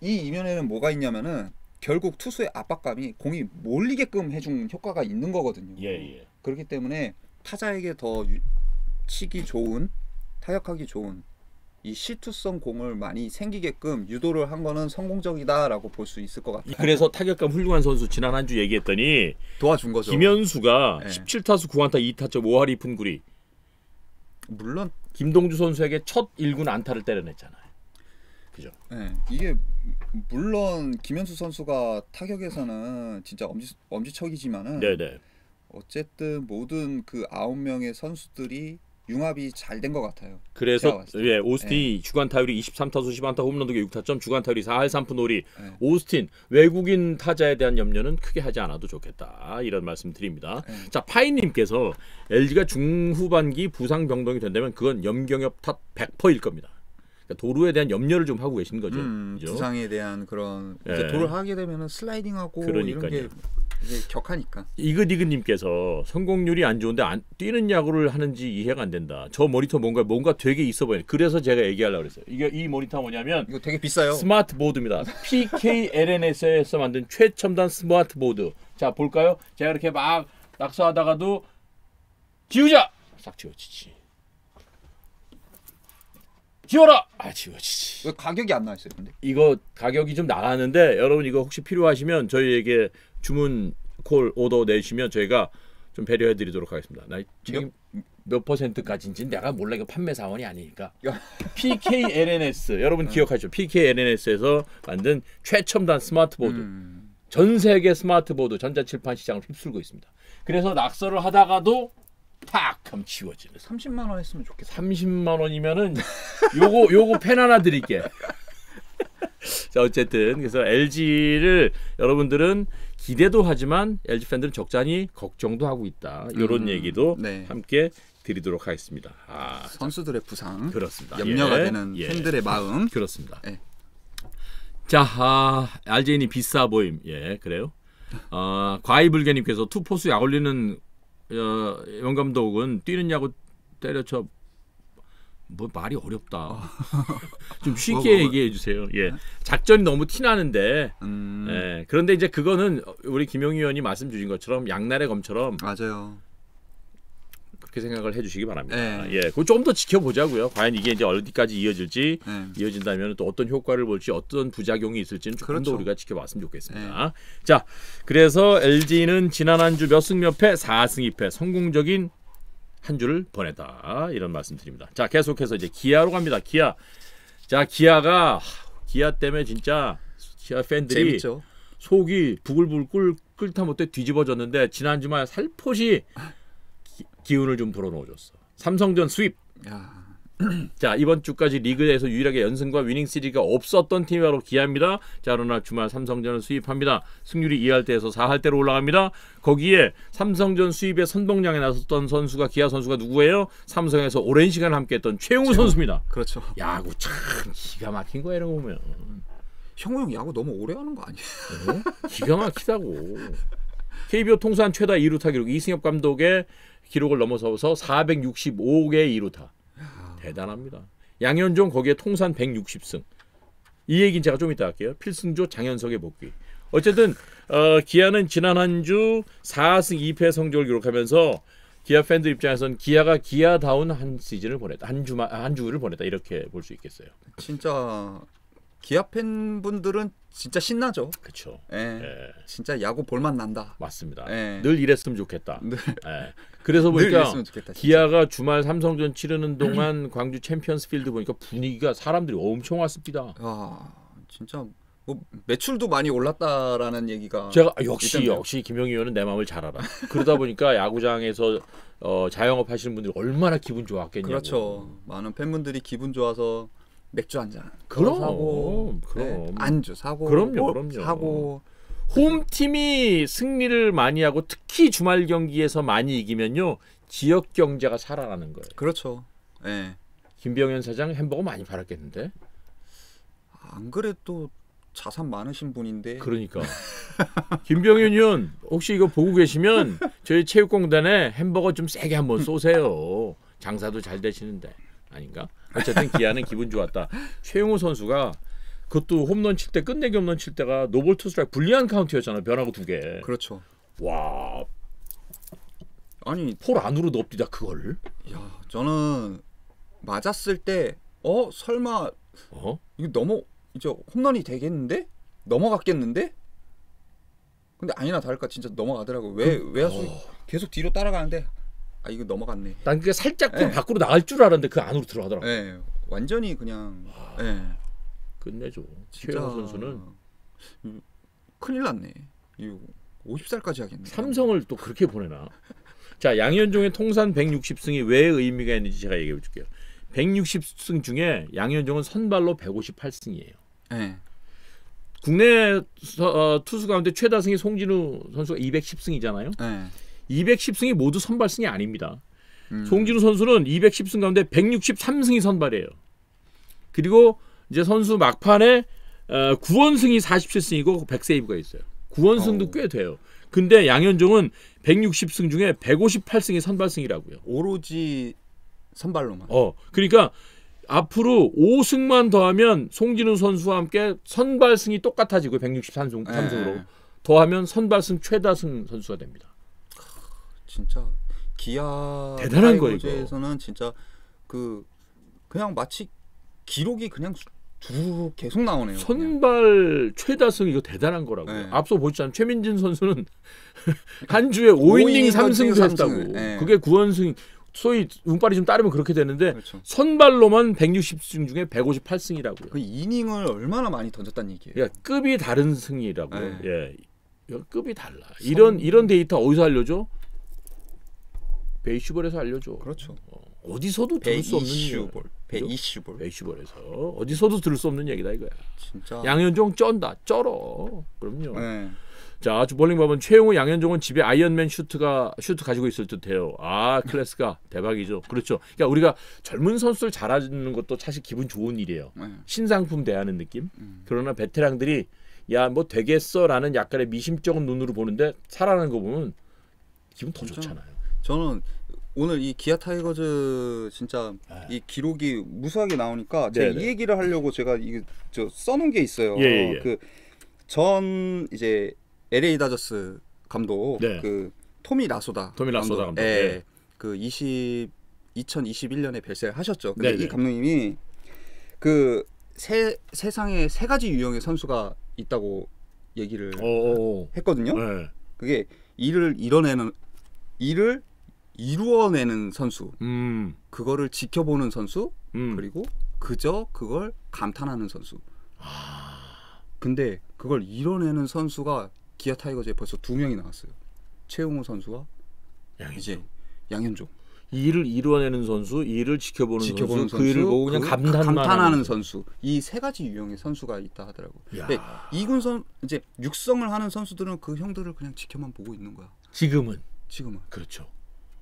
이 이면에는 뭐가 있냐면은 결국 투수의 압박감이 공이 몰리게끔 해준 효과가 있는 거거든요. 예, 예. 그렇기 때문에 타자에게 더 유- 치기 좋은 타격하기 좋은 이 실투성 공을 많이 생기게끔 유도를 한 거는 성공적이다라고 볼 수 있을 것 같아요. 그래서 타격감 훌륭한 선수 지난 한 주 얘기했더니 도와준 거죠. 김현수가 네. 17타수 9안타 2타점 5할이 푼구리 물론 김동주 선수에게 첫 1군 안타를 때려냈잖아요. 그죠? 예, 이게 물론 김현수 선수가 타격에서는 진짜 엄지 엄지척이지만은 네, 네. 어쨌든 모든 그 아홉 명의 선수들이 융합이 잘 된 것 같아요. 그래서 봤을 때. 예, 주간 타율이 23타수 10안타 홈런 두개 6타점 주간 타율이 4할 3푼 5리 네. 오스틴 외국인 타자에 대한 염려는 크게 하지 않아도 좋겠다 이런 말씀 드립니다. 네. 자 파이님께서 LG가 중후반기 부상 병동이 된다면 그건 염경엽 탓 100%일 겁니다. 그러니까 도루에 대한 염려를 좀 하고 계신 거죠. 음, 그죠? 부상에 대한 그런 이제 예. 도루를 하게 되면은 슬라이딩하고 이런 그러니까요. 게 이게 격하니까. 이그디그님께서 성공률이 안 좋은데 안 뛰는 야구를 하는지 이해가 안 된다. 저 모니터 뭔가 뭔가 되게 있어 보여요. 그래서 제가 얘기하려고 그랬어요. 이게 이 모니터 뭐냐면 이거 되게 비싸요. smart board입니다. PKLNS에서 만든 최첨단 smart board. 자 볼까요? 제가 이렇게 막 낙서하다가도 지우자. 싹 지워지지. 지워라. 아 지워지지. 왜 가격이 안 나와 있어요, 근데? 이거 가격이 좀 나가는데 여러분 이거 혹시 필요하시면 저희에게 주문 콜 오더 내주시면 저희가 좀 배려해 드리도록 하겠습니다. 나 지금 몇 퍼센트까지인지 내가 몰라 이거 판매 사원이 아니니까. 야. PKLNS 여러분 기억하시죠? PKLNS에서 만든 최첨단 smart board. 음, 전 세계 smart board 전자칠판 시장을 휩쓸고 있습니다. 그래서 낙서를 하다가도 탁 하면 지워지는 30만 원 했으면 좋겠어. 30만 원이면은 요거 요거 펜 하나 드릴게. 자 어쨌든 그래서 LG를 여러분들은 기대도 하지만 LG 팬들은 적잖이 걱정도 하고 있다. 이런 음, 얘기도 네. 함께 드리도록 하겠습니다. 아 선수들의 부상, 그렇습니다. 염려가 예, 되는 예. 팬들의 마음. 그렇습니다. 예. 자, 아, RJ님 비싸 보임. 예, 그래요. 아, 과이불개님께서 투포수 약 올리는 어, 영 감독은 뛰는 야구 때려쳐 뭐 말이 어렵다. 좀 쉽게 뭐, 뭐, 뭐. 얘기해 주세요. 예, 작전이 너무 티 나는데. 음, 예, 그런데 이제 그거는 우리 김용희 의원이 말씀 주신 것처럼 양날의 검처럼 맞아요. 그렇게 생각을 해주시기 바랍니다. 네. 예, 그거 좀더 지켜보자고요. 과연 이게 이제 어디까지 이어질지 네. 이어진다면 또 어떤 효과를 볼지 어떤 부작용이 있을지는 조금 더 그렇죠. 우리가 지켜봤으면 좋겠습니다. 자, 그래서 LG는 지난 한 주 몇 승 몇 패 4승 2패 성공적인 한 주를 보냈다 이런 말씀드립니다. 자, 계속해서 이제 기아로 갑니다. 기아. 자, 기아가 하, 기아 때문에 진짜 기아 팬들이 재밌죠. 속이 부글부글 끓, 끓다 못해 뒤집어졌는데 지난 주말 살포시 기, 기운을 좀 불어넣어줬어. 삼성전 수입. 야, 자 이번 주까지 리그에서 유일하게 연승과 위닝 시리즈가 없었던 팀이 바로 기아입니다. 자 그러나 주말 삼성전을 수입합니다. 승률이 2할 대에서 4할 대로 올라갑니다. 거기에 삼성전 수입에 선동량에 나섰던 선수가 기아 선수가 누구예요? 삼성에서 오랜 시간 함께했던 최용우 선수입니다. 그렇죠. 야구 참 기가 막힌 거야 이런 거 보면 형우 형 야구 너무 오래 하는 거 아니에요? 어? 기가 막히다고. KBO 통산 최다 2루타 기록 이승엽 감독의 기록을 넘어서서 465개 2루타. 대단합니다. 양현종 거기에 통산 160승. 이 얘기는 제가 좀 이따 할게요. 필승조 장현석의 복귀. 어쨌든 어, 기아는 지난 한 주 4승 2패 성적을 기록하면서 기아 팬들 입장에선 기아가 기아다운 한 시즌을 보냈다. 한 주만 한 주를 보냈다. 이렇게 볼 수 있겠어요. 진짜 기아 팬분들은 진짜 신나죠. 그렇죠. 예. 예, 진짜 야구 볼 맛 난다. 맞습니다. 예. 늘 이랬으면 좋겠다. 늘, 예. 그래서 늘 보니까 좋겠다. 기아가 주말 삼성전 치르는 동안 광주 챔피언스필드 보니까 분위기가 사람들이 엄청 왔습니다. 야, 진짜 뭐 매출도 많이 올랐다라는 얘기가 제가 아, 역시 있던데요. 역시 김영희 의원은 내 마음을 잘 알아. 그러다 보니까 야구장에서 어, 자영업 하시는 분들이 얼마나 기분 좋았겠냐고. 그렇죠. 많은 팬분들이 기분 좋아서 맥주 한 잔. 그럼, 사고, 그럼. 네, 안주 사고, 그럼요, 뭐 그럼요. 사고. 홈팀이 승리를 많이 하고 특히 주말 경기에서 많이 이기면요 지역 경제가 살아나는 거예요. 그렇죠. 예. 김병현 사장 햄버거 많이 팔았겠는데? 안 그래도 자산 많으신 분인데 그러니까 김병현 위원 혹시 이거 보고 계시면 저희 체육공단에 햄버거 좀 세게 한번 쏘세요. 장사도 잘 되시는데 아닌가? 어쨌든 기아는 기분 좋았다. 최형우 선수가 그것도 홈런 칠 때 끝내기 홈런 칠 때가 노볼 투 스트라이크 불리한 카운트였잖아. 변하고 두 개. 그렇죠. 와, 아니, 폴 안으로 넣읍니다 그걸. 야, 저는 맞았을 때 어, 설마 어? 이거 넘어 이제 홈런이 되겠는데? 넘어갔겠는데? 근데 아니나 다를까 진짜 넘어가더라고. 왜 그, 어. 계속 뒤로 따라가는데 아 이거 넘어갔네. 난 그게 살짝 네. 밖으로 나갈 줄 알았는데 그 안으로 들어가더라. 예. 완전히 그냥 예. 끝내줘. 최용호 선수는 음, 큰일 났네. 이거 50살까지 하겠네. 삼성을 또 그렇게 보내나? 자, 양현종의 통산 160승이 왜 의미가 있는지 제가 얘기해 줄게요. 160승 중에 양현종은 선발로 158승이에요. 네. 국내 서- 어, 투수 가운데 최다승이 송진우 선수가 210승이잖아요. 네. 210승이 모두 선발승이 아닙니다. 음. 송진우 선수는 210승 가운데 163승이 선발이에요. 그리고 이제 선수 막판에 어, 구원승이 47승이고 100세이브가 있어요. 구원승도 어. 꽤 돼요. 근데 양현종은 160승 중에 158승이 선발승이라고요. 오로지 선발로만. 어, 그러니까 앞으로 5승만 더하면 송진우 선수와 함께 선발승이 똑같아지고 163승 네. 3승으로 더하면 선발승 최다승 선수가 됩니다. 진짜 기아 대단한 거, 이거. 타이거즈에서는 진짜 그 그냥 마치 기록이 그냥 두 계속 나오네요. 그냥. 선발 최다승 이거 대단한 거라고요. 네. 앞서 보셨잖아요. 최민진 선수는 한 주에 5이닝 오이닝 3승도 삼승. 했다고. 네. 그게 구원승 소위 운빨이 좀 따르면 그렇게 되는데 그렇죠. 선발로만 160승 중에 158승이라고요. 그 이닝을 얼마나 많이 던졌다는 얘기예요. 그러니까 급이 다른 승이라고요. 네. 예. 급이 달라. 이런 이런 데이터 어디서 알려줘? 베이슈볼에서 알려줘. 그렇죠. 어디서도 들을 수 없는 베이슈볼. 베이슈볼. 베이슈볼에서 어디서도 들을 수 없는 얘기다 이거야. 진짜. 양현종 쩐다, 쩔어. 그럼요. 네. 자, 주볼링밥은 최형우, 양현종은 집에 아이언맨 슈트가 슈트 가지고 있을 듯해요. 아, 클래스가 대박이죠. 그렇죠. 그러니까 우리가 젊은 선수들 잘하는 것도 사실 기분 좋은 일이에요. 네. 신상품 대하는 느낌. 음. 그러나 베테랑들이 야 뭐 되겠어라는 약간의 미심쩍은 눈으로 보는데 살아나는 거 보면 기분 더 진짜. 좋잖아요. 저는 오늘 이 기아 타이거즈 진짜 이 기록이 무수하게 나오니까 제가 아. 네네. 이 얘기를 하려고 제가 이거 저 써놓은 게 있어요. 예, 예, 예. 그전 이제 LA 다저스 감독 네. 그 토미 라소다 토미 라소다 감독, 예. 네. 그 20, 2021년에 별세를 하셨죠. 근데 네네. 이 감독님이 그 세, 세상에 세 가지 유형의 선수가 있다고 얘기를 어, 어, 했거든요. 어. 네. 그게 일을 이뤄내는 일을 이루어내는 선수, 음, 그거를 지켜보는 선수, 음. 그리고 그저 그걸 감탄하는 선수. 아. 근데 그걸 이뤄내는 선수가 기아 타이거즈에 벌써 두 명이 나왔어요. 최용호 선수와 양현종. 이제 양현종. 일을 이루어내는 선수, 일을 지켜보는, 지켜보는 선수, 그 일을 보고 그냥 그 감탄하는 하는 선수. 이 세 가지 유형의 선수가 있다 하더라고. 야. 근데 이군 선 이제 육성을 하는 선수들은 그 형들을 그냥 지켜만 보고 있는 거야. 지금은 지금은. 그렇죠.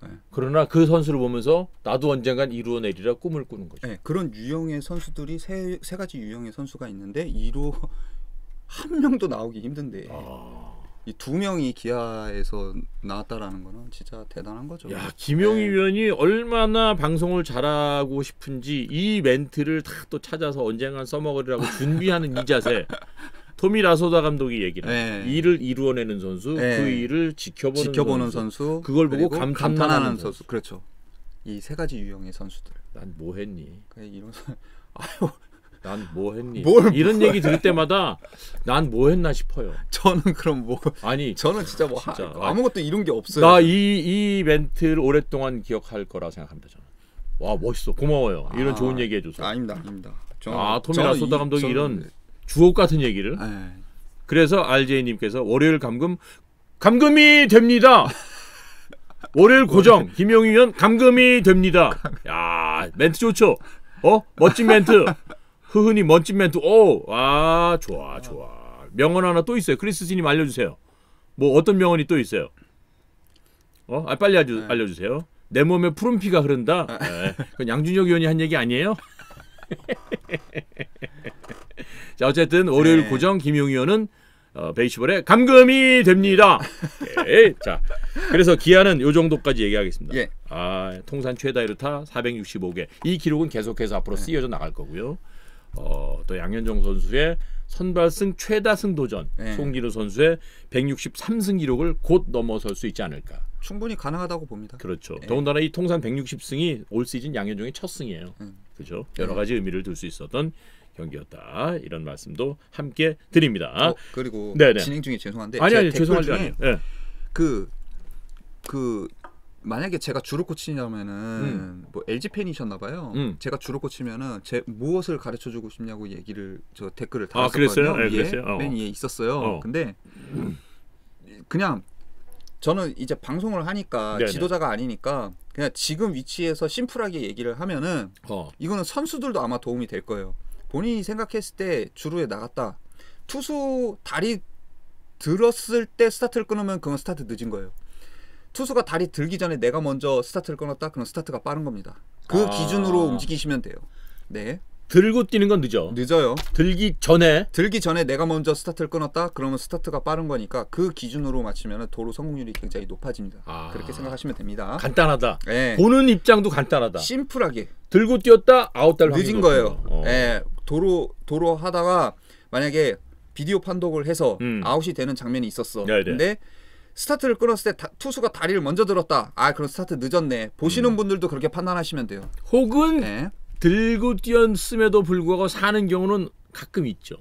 네. 그러나 그 선수를 보면서 나도 언젠간 이루어내리라 꿈을 꾸는 거죠. 네, 그런 유형의 선수들이 세, 세 가지 유형의 선수가 있는데 이로 한 명도 나오기 힘든데 아. 이두 명이 기아에서 나왔다라는 거는 진짜 대단한 거죠. 야 김용희 네. 위원이 얼마나 방송을 잘하고 싶은지 이 멘트를 다 또 찾아서 언젠간 써먹으리라고 준비하는 이 자세. 토미 라소다 감독이 얘기를 네. 일을 이루어내는 선수, 네. 그 일을 지켜보는, 지켜보는 선수. 선수, 그걸 보고 그리고 감탄만 하는 선수. 그렇죠. 이 세 가지 유형의 선수들. 난 뭐 했니? 그냥 이런 선- 아유 난 뭐 했니? 뭘 이런 얘기 들을 때마다 난 뭐 했나 싶어요. 저는 그럼 뭐 아니 저는 진짜 뭐 하- 진짜. 아무것도 이룬 게 없어요. 나이이 멘트를 오랫동안 기억할 거라 생각합니다 저는. 와 멋있어 고마워요. 이런 아, 좋은 얘기 해줘서. 아닙니다, 아닙니다. 저는- 아 토미 저는 라소다 이- 감독이 저는- 이런 주옥 같은 얘기를. 예. 그래서 RJ님께서 월요일 감금 감금이 됩니다. 월요일 고정 김용희 의원 감금이 됩니다. 야 멘트 좋죠? 어 멋진 멘트. 흐흐니 멋진 멘트. 오아 좋아 좋아. 명언 하나 또 있어요. 크리스티님 알려주세요. 뭐 어떤 명언이 또 있어요? 어 아, 빨리 알려, 네. 알려주세요. 내 몸에 푸른 피가 흐른다. 네. 그건 양준혁 의원이 한 얘기 아니에요? 자 어쨌든 월요일 네. 고정 김용희 의원은 어, 베이스볼에 감금이 됩니다. 예. 자 그래서 기아는 요 정도까지 얘기하겠습니다. 예. 아 통산 최다 1루타 465개 이 기록은 계속해서 앞으로 네. 쓰여져 나갈 거고요. 어, 또 양현종 선수의 선발승 최다승 도전, 네. 송기루 선수의 163승 기록을 곧 넘어설 수 있지 않을까. 충분히 가능하다고 봅니다. 그렇죠. 네. 더군다나 이 통산 160승이 올 시즌 양현종의 첫 승이에요. 음. 그렇죠. 여러 네. 가지 의미를 둘 수 있었던 경기였다. 이런 말씀도 함께 드립니다. 어, 그리고 네네. 진행 중에 죄송한데 아니 제 아니 죄송할 일 중에 아니에요. 예. 그, 그 만약에 제가 주로 코치냐면은 음. 뭐 LG 팬이셨나 봐요. 음. 제가 주로 코치면은 제 무엇을 가르쳐 주고 싶냐고 얘기를 저 댓글을 아, 달았었거든요. 그랬어요? 네, 위에 그랬어요? 어. 맨 위에 있었어요. 어. 근데 그냥 저는 이제 방송을 하니까 네네. 지도자가 아니니까 그냥 지금 위치에서 심플하게 얘기를 하면은 어. 이거는 선수들도 아마 도움이 될 거예요. 본인이 생각했을 때 주루에 나갔다. 투수 다리 들었을 때 스타트를 끊으면 그건 스타트 늦은 거예요. 투수가 다리 들기 전에 내가 먼저 스타트를 끊었다. 그럼 스타트가 빠른 겁니다. 그 아. 기준으로 움직이시면 돼요. 네. 들고 뛰는 건 늦어. 늦어요. 들기 전에 들기 전에 내가 먼저 스타트를 끊었다. 그러면 스타트가 빠른 거니까 그 기준으로 맞추면 도루 성공률이 굉장히 높아집니다. 아. 그렇게 생각하시면 됩니다. 간단하다. 네. 보는 입장도 간단하다. 심플하게 들고 뛰었다 확률이 늦은 거예요. 높은 거. 어. 예, 도루 도루 하다가 만약에 비디오 판독을 해서 음. 아웃이 되는 장면이 있었어. 네네. 근데 스타트를 끊었을 때 다- 투수가 다리를 먼저 들었다. 아, 그럼 스타트 늦었네. 음. 보시는 분들도 그렇게 판단하시면 돼요. 혹은 네. 들고 뛰었음에도 불구하고 사는 경우는 가끔 있죠.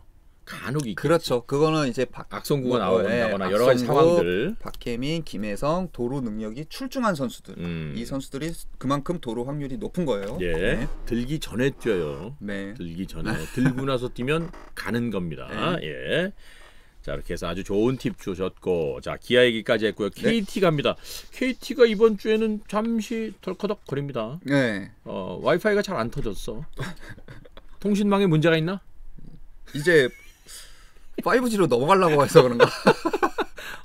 간혹 있죠. 그렇죠. 그거는 이제 박, 악송구가 뭐, 나온다거나 예, 여러 가지 상황들. 박해민, 김혜성 도루 능력이 출중한 선수들. 음. 이 선수들이 그만큼 도루 확률이 높은 거예요. 예. 네. 들기 전에 뛰어요. 네. 들기 전에 들고 나서 뛰면 가는 겁니다. 네. 예. 자 이렇게 해서 아주 좋은 팁 주셨고 자 기아 얘기까지 했고요. 네. KT 갑니다. KT가 이번 주에는 잠시 덜커덕 거립니다. 네. 어, 와이파이가 잘 안 터졌어. 통신망에 문제가 있나? 이제 5G로 넘어가려고 해서 그런가?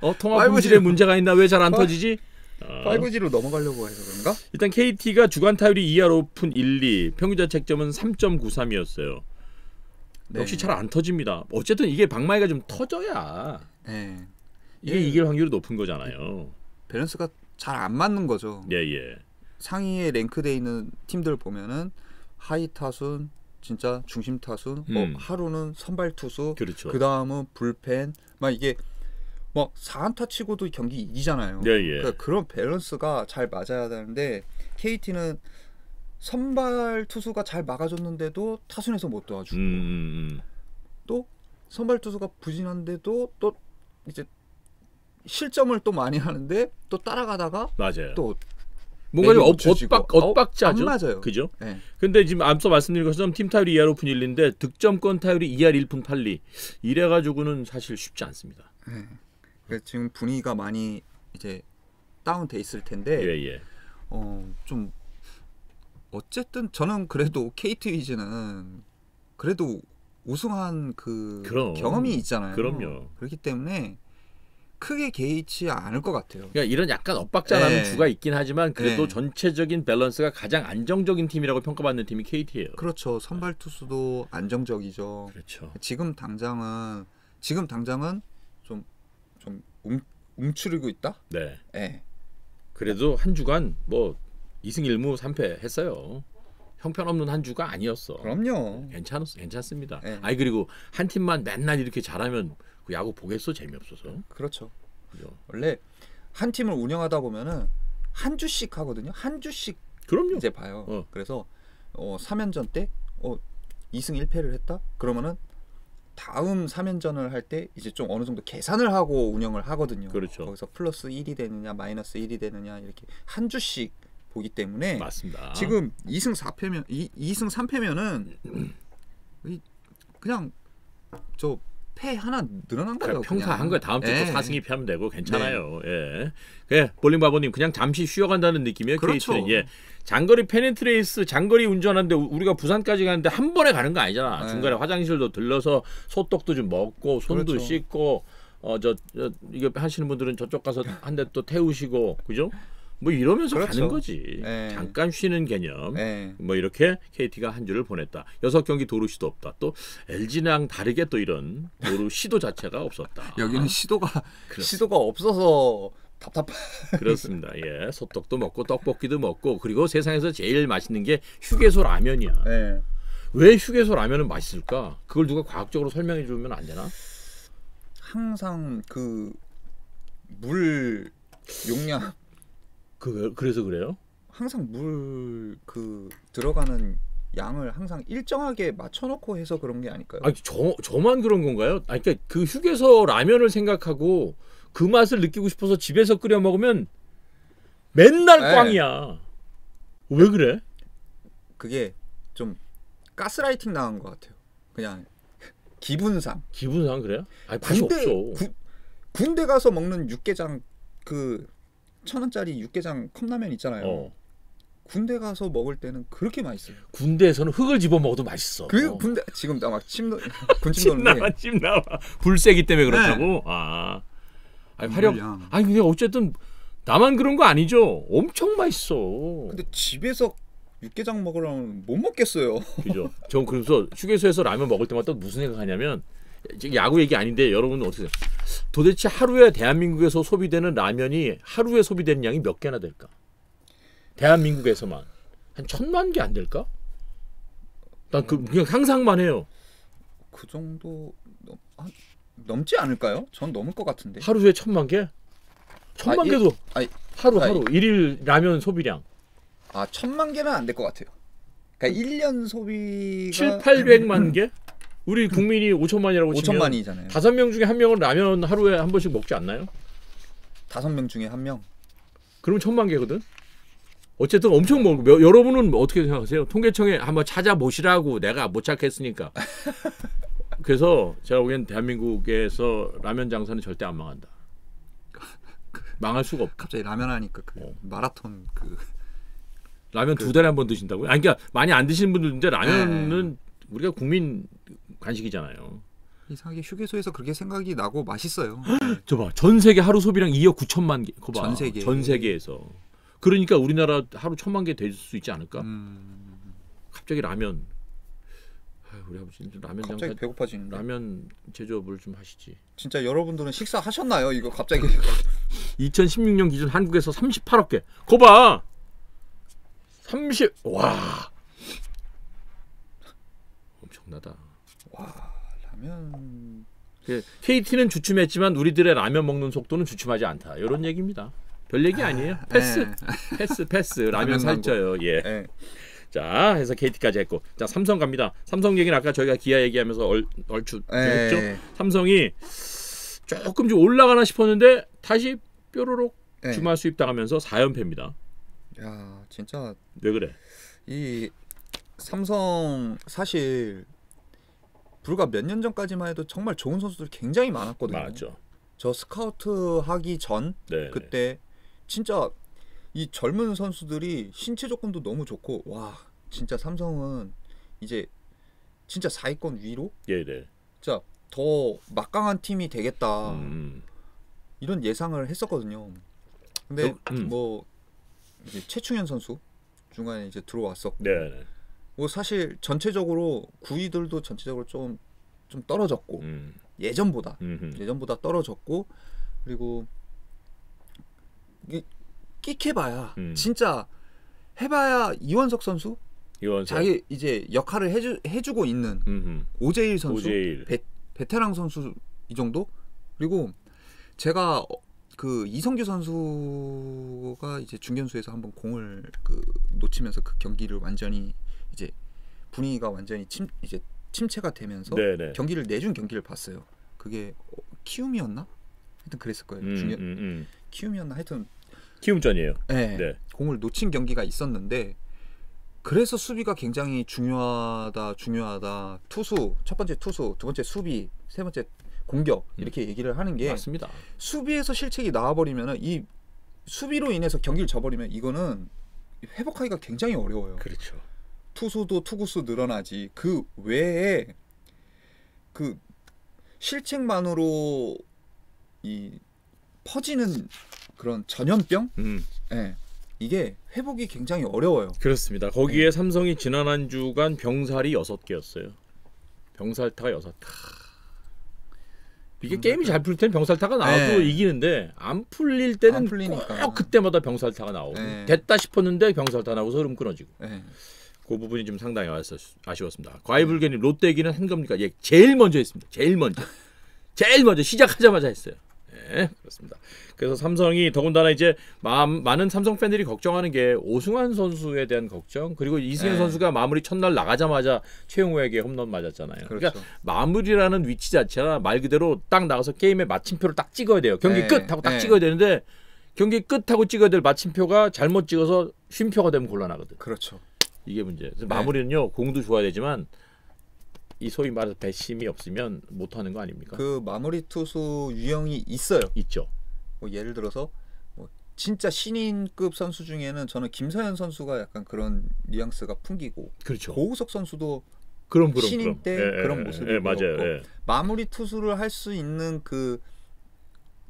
어, 통화 5G. 품질에 문제가 있나? 왜 잘 안 터지지? 어, 5G로 넘어가려고 해서 그런가? 일단 KT가 주간 타율이 2할 오픈 1, 2, 평균 자책점은 3.93이었어요. 네. 역시 잘 안 터집니다. 어쨌든 이게 방망이가 좀 터져야 네. 이게 예. 이길 확률이 높은 거잖아요. 밸런스가 잘 안 맞는 거죠. 예, 예. 상위에 랭크돼 있는 팀들 보면은 하위 타순, 진짜 중심 타순, 뭐 음. 하루는 선발 투수, 그렇죠. 그 다음은 불펜, 막 이게 뭐 4안타 치고도 경기 이기잖아요. 예, 예. 그러니까 그런 밸런스가 잘 맞아야 되는데 KT는 선발 투수가 잘 막아줬는데도 타순에서 못 도와주고 음, 음, 음. 또 선발 투수가 부진한데도 또 이제 실점을 또 많이 하는데 또 따라가다가 맞아요. 또 뭔가 좀 엇. 엇박 엇박자죠. 어, 안 맞아요. 그죠? 네. 근데 지금 앞서 말씀드린 것처럼 팀 타율이 2할 오픈 1인데 득점권 타율이 2할 1푼 8리. 이래 가지고는 사실 쉽지 않습니다. 그래서 지금 분위기가 많이 이제 다운돼 있을 텐데 예, 예. 어 좀 어쨌든 저는 그래도 KT 위즈는 그래도 우승한 그 그럼. 경험이 있잖아요. 그럼요. 그렇기 때문에 크게 개의치 않을 것 같아요. 그러니까 이런 약간 엇박자나는 네. 주가 있긴 하지만 그래도 네. 전체적인 밸런스가 가장 안정적인 팀이라고 평가받는 팀이 KT예요. 그렇죠. 선발 투수도 안정적이죠. 그렇죠. 지금 당장은 지금 당장은 좀 좀 움츠리고 있다. 네. 예. 그래도 한 주간 뭐 2승 1무 3패 했어요. 형편없는 한 주가 아니었어. 그럼요. 괜찮았 괜찮습니다. 네. 아니 그리고 한 팀만 맨날 이렇게 잘하면 그 야구 보겠어 재미없어서. 그렇죠. 그죠? 원래 한 팀을 운영하다 보면은 한 주씩 하거든요. 한 주씩 그럼요. 이제 봐요. 어. 그래서 어 3연전 때 어 2승 1패를 했다. 그러면은 다음 3연전을 할 때 이제 좀 어느 정도 계산을 하고 운영을 하거든요. 그렇죠. 거기서 플러스 1이 되느냐, 마이너스 1이 되느냐 이렇게 한 주씩 보기 때문에 맞습니다. 지금 2승 4패면 2, 2승 3패면은 그냥 저 패 하나 늘어난 거예요. 평타 그냥. 한 거에 다음 주에 예. 또 4승 2패 하면 되고 괜찮아요. 예. 그래 볼링 바보님 그냥 잠시 쉬어간다는 느낌이에요. 그렇죠. KT는 예. 장거리 페넌트레이스 장거리 운전하는데 우- 우리가 부산까지 가는데 한 번에 가는 거 아니잖아. 네. 중간에 화장실도 들러서 소떡도 좀 먹고 손도 그렇죠. 씻고 어저 저, 이거 하시는 분들은 저쪽 가서 한 대 또 태우시고 그죠? 뭐 이러면서 그렇죠. 가는 거지. 네. 잠깐 쉬는 개념. 네. 뭐 이렇게 KT가 한 주를 보냈다. 여섯 경기 도루 시도 없다. 또 LG랑 다르게 또 이런 도루 시도 자체가 없었다. 여기는 시도가 그렇습니다. 시도가 없어서 답답. 그렇습니다. 예, 소떡도 먹고 떡볶이도 먹고 그리고 세상에서 제일 맛있는 게 휴게소 라면이야. 네. 왜 휴게소 라면은 맛있을까? 그걸 누가 과학적으로 설명해 주면 안 되나? 항상 그 물 용량 그 그래서 그래요? 항상 물 그 들어가는 양을 항상 일정하게 맞춰놓고 해서 그런 게 아닐까요? 아니 저 저만 그런 건가요? 아니 그러니까 그 휴게소 라면을 생각하고 그 맛을 느끼고 싶어서 집에서 끓여 먹으면 맨날 네. 꽝이야. 왜 그래? 그게 좀 가스라이팅 당한 것 같아요. 그냥 기분상 기분상 그래요? 아니 맛이 없어. 구- 군대 가서 먹는 육개장 그 천 원짜리 육개장 컵라면 있잖아요. 어. 군대 가서 먹을 때는 그렇게 맛있어요. 군대에서는 흙을 집어 먹어도 맛있어. 그 군대 지금 나막침 군침 침 나와 도는데 침 나와 불세기 때문에 그렇다고. 아, 아니 화력. 물량. 아니 근데 어쨌든 나만 그런 거 아니죠. 엄청 맛있어. 근데 집에서 육개장 먹으려면 못 먹겠어요. 그죠. 전 그래서 휴게소에서 라면 먹을 때마다 무슨 생각하냐면 야구 얘기 아닌데 여러분은 어떻게? 도대체 하루에 대한민국에서 소비되는 라면이 하루에 소비되는 양이 몇 개나 될까? 대한민국에서만 한 천만 개 안 될까? 난 그 그냥 상상만 해요. 그 정도 넘, 한, 넘지 않을까요? 전 넘을 것 같은데. 하루에 천만 개? 천만 아, 일- 개도 아니, 하루 아니. 하루 일일 라면 소비량 아 천만 개는 안 될 것 같아요. 그러니까 1년 소비가 7, 800만 개? 우리 국민이 5천만이라고 치면 5천만이잖아요. 다섯 명 중에 한 명은 라면 하루에 한 번씩 먹지 않나요? 다섯 명 중에 한 명. 그러면 천만 개거든. 어쨌든 엄청 먹. 여- 여러분은 어떻게 생각하세요? 통계청에 한번 찾아보시라고 내가 못 찾겠으니까. 그래서 제가 보기엔 대한민국에서 라면 장사는 절대 안 망한다. 망할 수가 없. 갑자기 라면 하니까 그 어. 마라톤 그 라면 두 달에 한 번 드신다고요? 아니 그러니까 많이 안 드시는 분들인데 라면은 우리가 국민 간식이잖아요. 이상하게 휴게소에서 그렇게 생각이 나고 맛있어요. 저봐 전 세계 하루 소비량 2억 9천만 개. 그거 봐. 전 세계. 전 세계에서. 그러니까 우리나라 하루 천만 개 될 수 있지 않을까? 음, 갑자기 라면. 아유, 우리 아버지 라면 갑자기 배고파지는데. 라면 제조업을 좀 하시지. 진짜 여러분들은 식사 하셨나요? 이거 갑자기 2016년 기준 한국에서 38억 개. 거 봐. 30. 와. 엄청나다. 와 라면 KT는 주춤했지만 우리들의 라면 먹는 속도는 주춤하지 않다. 이런 얘기입니다. 별 얘기 아니에요. 패스. 네. 패스 패스. 라면 살쪄요. 예. 네. 자, 해서 KT까지 했고. 자, 삼성 갑니다. 삼성 얘기는 아까 저희가 기아 얘기하면서 얼, 얼추 했죠. 네. 삼성이 조금 좀 올라가나 싶었는데 다시 뾰로록 네. 주말 수입 당하면서 4연패입니다. 야 진짜 왜 그래? 이 삼성 사실 불과 몇 년 전까지만 해도 정말 좋은 선수들 굉장히 많았거든요. 맞죠. 저 스카우트 하기 전 네. 그때 진짜 이 젊은 선수들이 신체 조건도 너무 좋고 와 진짜 삼성은 이제 진짜 4위권 위로 예, 네. 진짜 더 막강한 팀이 되겠다 음. 이런 예상을 했었거든요. 근데 음. 음. 뭐 이제 최충현 선수 중간에 이제 들어왔었고 네, 네. 뭐 사실 전체적으로 구위들도 전체적으로 좀좀 떨어졌고 음. 예전보다 음. 예전보다 떨어졌고 그리고 이 끽해봐야 음. 진짜 해봐야 이원석 선수 이원 자기 이제 역할을 해주 해주고 있는 음. 오재일 선수 오제일. 베, 베테랑 선수 이 정도 그리고 제가 어, 그 이성규 선수가 이제 중견수에서 한번 공을 그 놓치면서 그 경기를 완전히 이제 분위기가 완전히 침 이제 침체가 되면서 네, 네. 경기를 내준 경기를 봤어요. 그게 어, 키움이었나? 하여튼 그랬을 거예요. 음, 중견 음, 음. 키움이었나? 하여튼 키움전이에요. 네, 네. 공을 놓친 경기가 있었는데 그래서 수비가 굉장히 중요하다 중요하다 투수 첫 번째 투수 두 번째 수비 세 번째 공격 이렇게 얘기를 하는 게 맞습니다. 수비에서 실책이 나와버리면은 이 수비로 인해서 경기를 져버리면 이거는 회복하기가 굉장히 어려워요. 그렇죠. 투수도 투구수 늘어나지 그 외에 그 실책만으로 이 퍼지는 그런 전염병, 음. 예, 이게 회복이 굉장히 어려워요. 그렇습니다. 거기에 네. 삼성이 지난 한 주간 병살이 여섯 개였어요. 병살타가 여섯. 개. 이게 게임이 잘 풀릴 때는 병살타가 나와도 네. 이기는데 안 풀릴 때는 안 그때마다 병살타가 나오고 네. 됐다 싶었는데 병살타 나오고서 흐름 끊어지고 예. 그 부분이 좀 상당히 아쉬웠- 아쉬웠습니다. 과이불견이 롯데 얘기는 한 겁니까? 예, 제일 먼저 했습니다. 제일 먼저. 제일 먼저 시작하자마자 했어요. 예, 그렇습니다. 그래서 삼성이 더군다나 이제 마, 많은 삼성 팬들이 걱정하는 게 오승환 선수에 대한 걱정 그리고 이승현 네. 선수가 마무리 첫날 나가자마자 최용호에게 홈런 맞았잖아요. 그러니까 그렇죠. 마무리라는 위치 자체가 말 그대로 딱 나가서 게임의 마침표를 딱 찍어야 돼요. 경기 네, 끝 하고 딱 네. 찍어야 되는데 경기 끝 하고 찍어야 될 마침표가 잘못 찍어서 쉼표가 되면 곤란하거든. 그렇죠. 이게 문제. 그래서 네. 마무리는요 공도 좋아야 되지만 이 소위 말해서 뱃심이 없으면 못하는 거 아닙니까? 그 마무리 투수 유형이 있어요. 있죠. 뭐 예를 들어서 진짜 신인급 선수 중에는 저는 김서현 선수가 약간 그런 뉘앙스가 풍기고 그렇죠. 고우석 선수도 그럼 그럼 신인 그럼. 때 예, 그런 예, 모습을 예, 맞아요. 예. 마무리 투수를 할 수 있는 그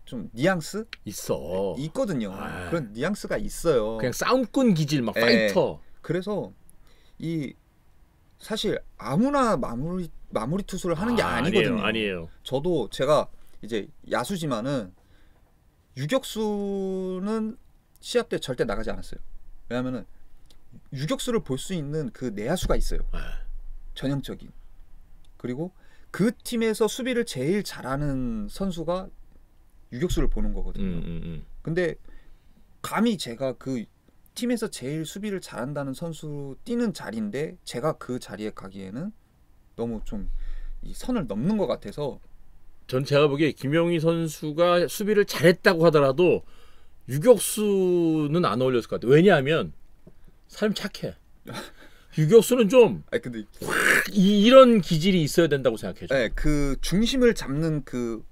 좀 뉘앙스 있어. 있거든요. 아. 그런 뉘앙스가 있어요. 그냥 싸움꾼 기질 막 예. 파이터. 그래서 이 사실 아무나 마무리 마무리 투수를 하는 게 아, 아니거든요. 아니에요. 아니에요. 저도 제가 이제 야수지만은 유격수는 시합 때 절대 나가지 않았어요. 왜냐하면은 유격수를 볼 수 있는 그 내야수가 있어요. 아. 전형적인. 그리고 그 팀에서 수비를 제일 잘하는 선수가 유격수를 보는 거거든요. 음, 음, 음. 근데 감히 제가 그 팀에서 제일 수비를 잘한다는 선수 뛰는 자리인데 제가 그 자리에 가기에는 너무 좀이 선을 넘는 것 같아서 전 제가 보기에 김영희 선수가 수비를 잘했다고 하더라도 유격수는 안 어울렸을 것 같아요. 왜냐하면 사람 착해. 유격수는 좀 아니 근데 이, 런 기질이 있어야 된다고 생각해요. 네, 그 중심을 잡는 그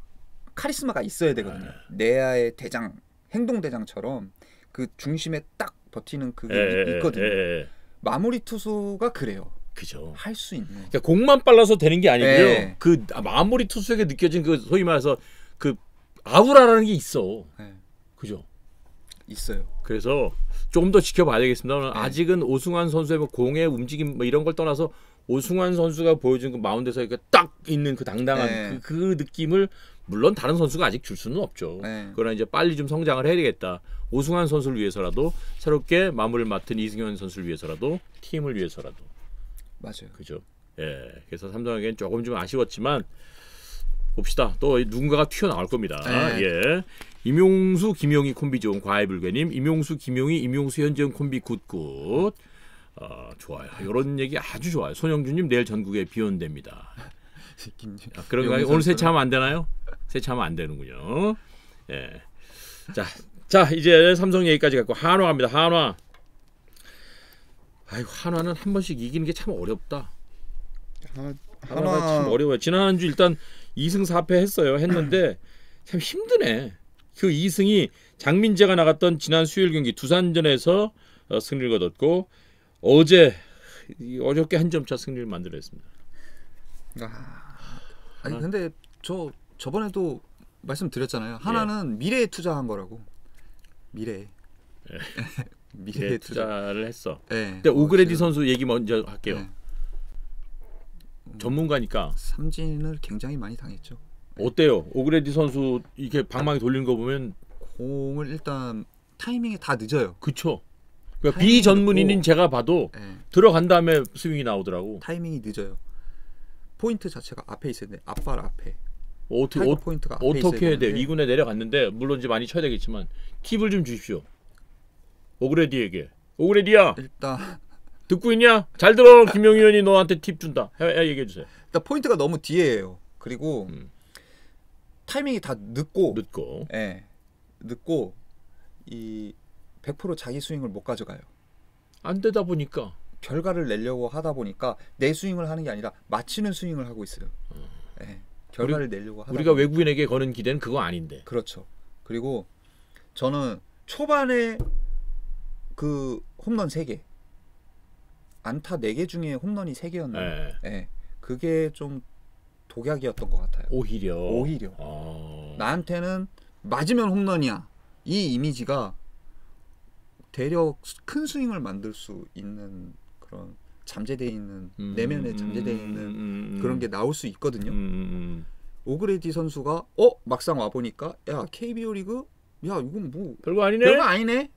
카리스마가 있어야 되거든요. 네. 내야의 대장, 행동 대장처럼 그 중심에 딱 버티는 그게 예, 예, 있거든요. 예, 예. 마무리 투수가 그래요. 그죠. 할 수 있는. 그러니까 공만 빨라서 되는 게 아니고요. 네. 그 마무리 투수에게 느껴진 그 소위 말해서 그 아우라라는 게 있어. 네, 그죠. 있어요. 그래서 조금 더 지켜봐야 되겠습니다. 오늘 네. 아직은 오승환 선수의 뭐 공의 움직임 뭐 이런 걸 떠나서 오승환 선수가 보여준 그 마운드에서 이렇게 딱 있는 그 당당한 네. 그, 그 느낌을 물론 다른 선수가 아직 줄 수는 없죠. 네. 그러나 이제 빨리 좀 성장을 해야 되겠다. 오승환 선수를 위해서라도 새롭게 마무리를 맡은 이승현 선수를 위해서라도 팀을 위해서라도 맞아요. 그죠. 예. 그래서 삼성에겐 조금 좀 아쉬웠지만 봅시다. 또 누군가가 튀어나올 겁니다. 네. 예. 임용수 김용희 콤비 좋은 과외불개님, 임용수 김용희 임용수 현재훈 콤비 good good. 어, 좋아요. 이런 얘기 아주 좋아요. 손영준님 내일 전국에 비온답니다. 김- 아, 그런가요? 명훈 오늘 선수는- 세차하면 안 되나요? 세차하면 안 되는군요. 예. 자, 자 이제 삼성 얘기까지 갖고 한화 갑니다. 한화. 아이고 한화는 한 번씩 이기는 게 참 어렵다. 하- 한화가 참 어려워요. 지난 주 일단 2승 4패 했어요. 했는데 참 힘드네. 그 2승이 장민재가 나갔던 지난 수요일 경기 두산전에서 어, 승리를 거뒀고 어제 이 어저께 한 점 차 승리를 만들어냈습니다. 아, 어? 아니 근데 저 저번에도 말씀드렸잖아요. 하나는 미래에 투자한 거라고. 미래. 미래에 네, 투자. 투자 를 했어. 네. 근데 오그레디 어, 선수 얘기 먼저 할게요. 네. 전문가니까 삼진을 굉장히 많이 당했죠. 어때요? 오그레디 선수 이렇게 방망이 돌리는 거 보면 공을 일단 타이밍이 다 늦어요. 그쵸. 그러니까 비전문인인. 제가 봐도 네. 들어간 다음에 스윙이 나오더라고. 타이밍이 늦어요. 포인트 자체가 앞에 있어야 돼. 앞발 앞에. 어떻게 타이거 어, 포인트가 앞에 어떻게 해야 돼? 2군에 내려갔는데 물론 이제 많이 쳐야 되겠지만 팁을 좀 주십시오. 오그레디에게. 오그레디야 일단 듣고 있냐? 잘 들어. 김용희 의원이 너한테 팁 준다. 해, 해, 얘기해 주세요. 일단 포인트가 너무 뒤에예요. 그리고 음. 타이밍이 다 늦고 늦고. 예. 늦고 이 100% 자기 스윙을 못 가져가요. 안 되다 보니까 결과를 내려고 하다 보니까 내 스윙을 하는 게 아니라 맞히는 스윙을 하고 있어요. 예. 결과를 내려고 하다 음. 우리가 보니까. 외국인에게 거는 기대는 그거 아닌데. 그렇죠. 그리고 저는 초반에 그 홈런 3개 안타 4개 중에 홈런이 3개였나요? 예. 예. 그게 좀 독약이었던 것 같아요. 오히려. 오히려. 어. 나한테는 맞으면 홈런이야. 이 이미지가 대려 큰 스윙을 만들 수 있는 그런 잠재되어 있는 음, 내면에 음, 잠재되어 음, 있는 음, 음. 그런 게 나올 수 있거든요. 오그레디 선수가 어 막상 와 보니까 야 KBO 리그 야 이건 뭐 별거 아니네. 별거 아니네.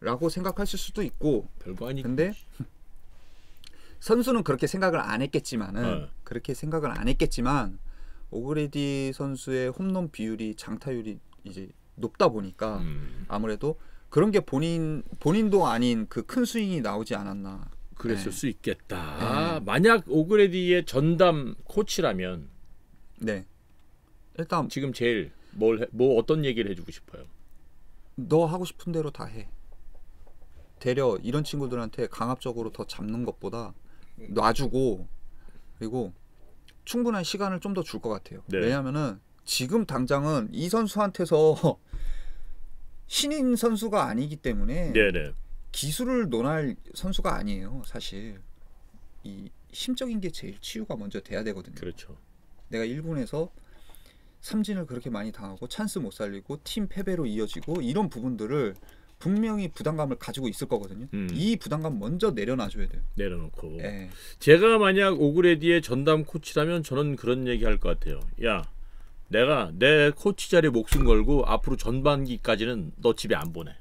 라고 생각하실 수도 있고 별거 아니. 근데 선수는 그렇게 생각을 안 했겠지만은 어. 그렇게 생각을 안 했겠지만 오그레디 선수의 홈런 비율이 장타율이 이제 높다 보니까 음, 아무래도 그런 게 본인 본인도 아닌 그 큰 스윙이 나오지 않았나. 그랬을 네. 수 있겠다. 만약 오그레디의 전담 코치라면 네. 일단 지금 제일 뭘 뭐 어떤 얘기를 해 주고 싶어요? 너 하고 싶은 대로 다 해. 되려 이런 친구들한테 강압적으로 더 잡는 것보다 놔주고 그리고 충분한 시간을 좀 더 줄 것 같아요. 네. 왜냐하면은 지금 당장은 이 선수한테서 신인 선수가 아니기 때문에 네네. 기술을 논할 선수가 아니에요. 사실 이 심적인 게 제일 치유가 먼저 돼야 되거든요. 그렇죠. 내가 1군에서 삼진을 그렇게 많이 당하고 찬스 못 살리고 팀 패배로 이어지고 이런 부분들을 분명히 부담감을 가지고 있을 거거든요. 음. 이 부담감 먼저 내려놔줘야 돼요. 내려놓고. 예. 제가 만약 오그레디의 전담 코치라면 저는 그런 얘기 할 것 같아요. 야, 내가 내 코치 자리에 목숨 걸고 앞으로 전반기까지는 너 집에 안 보내.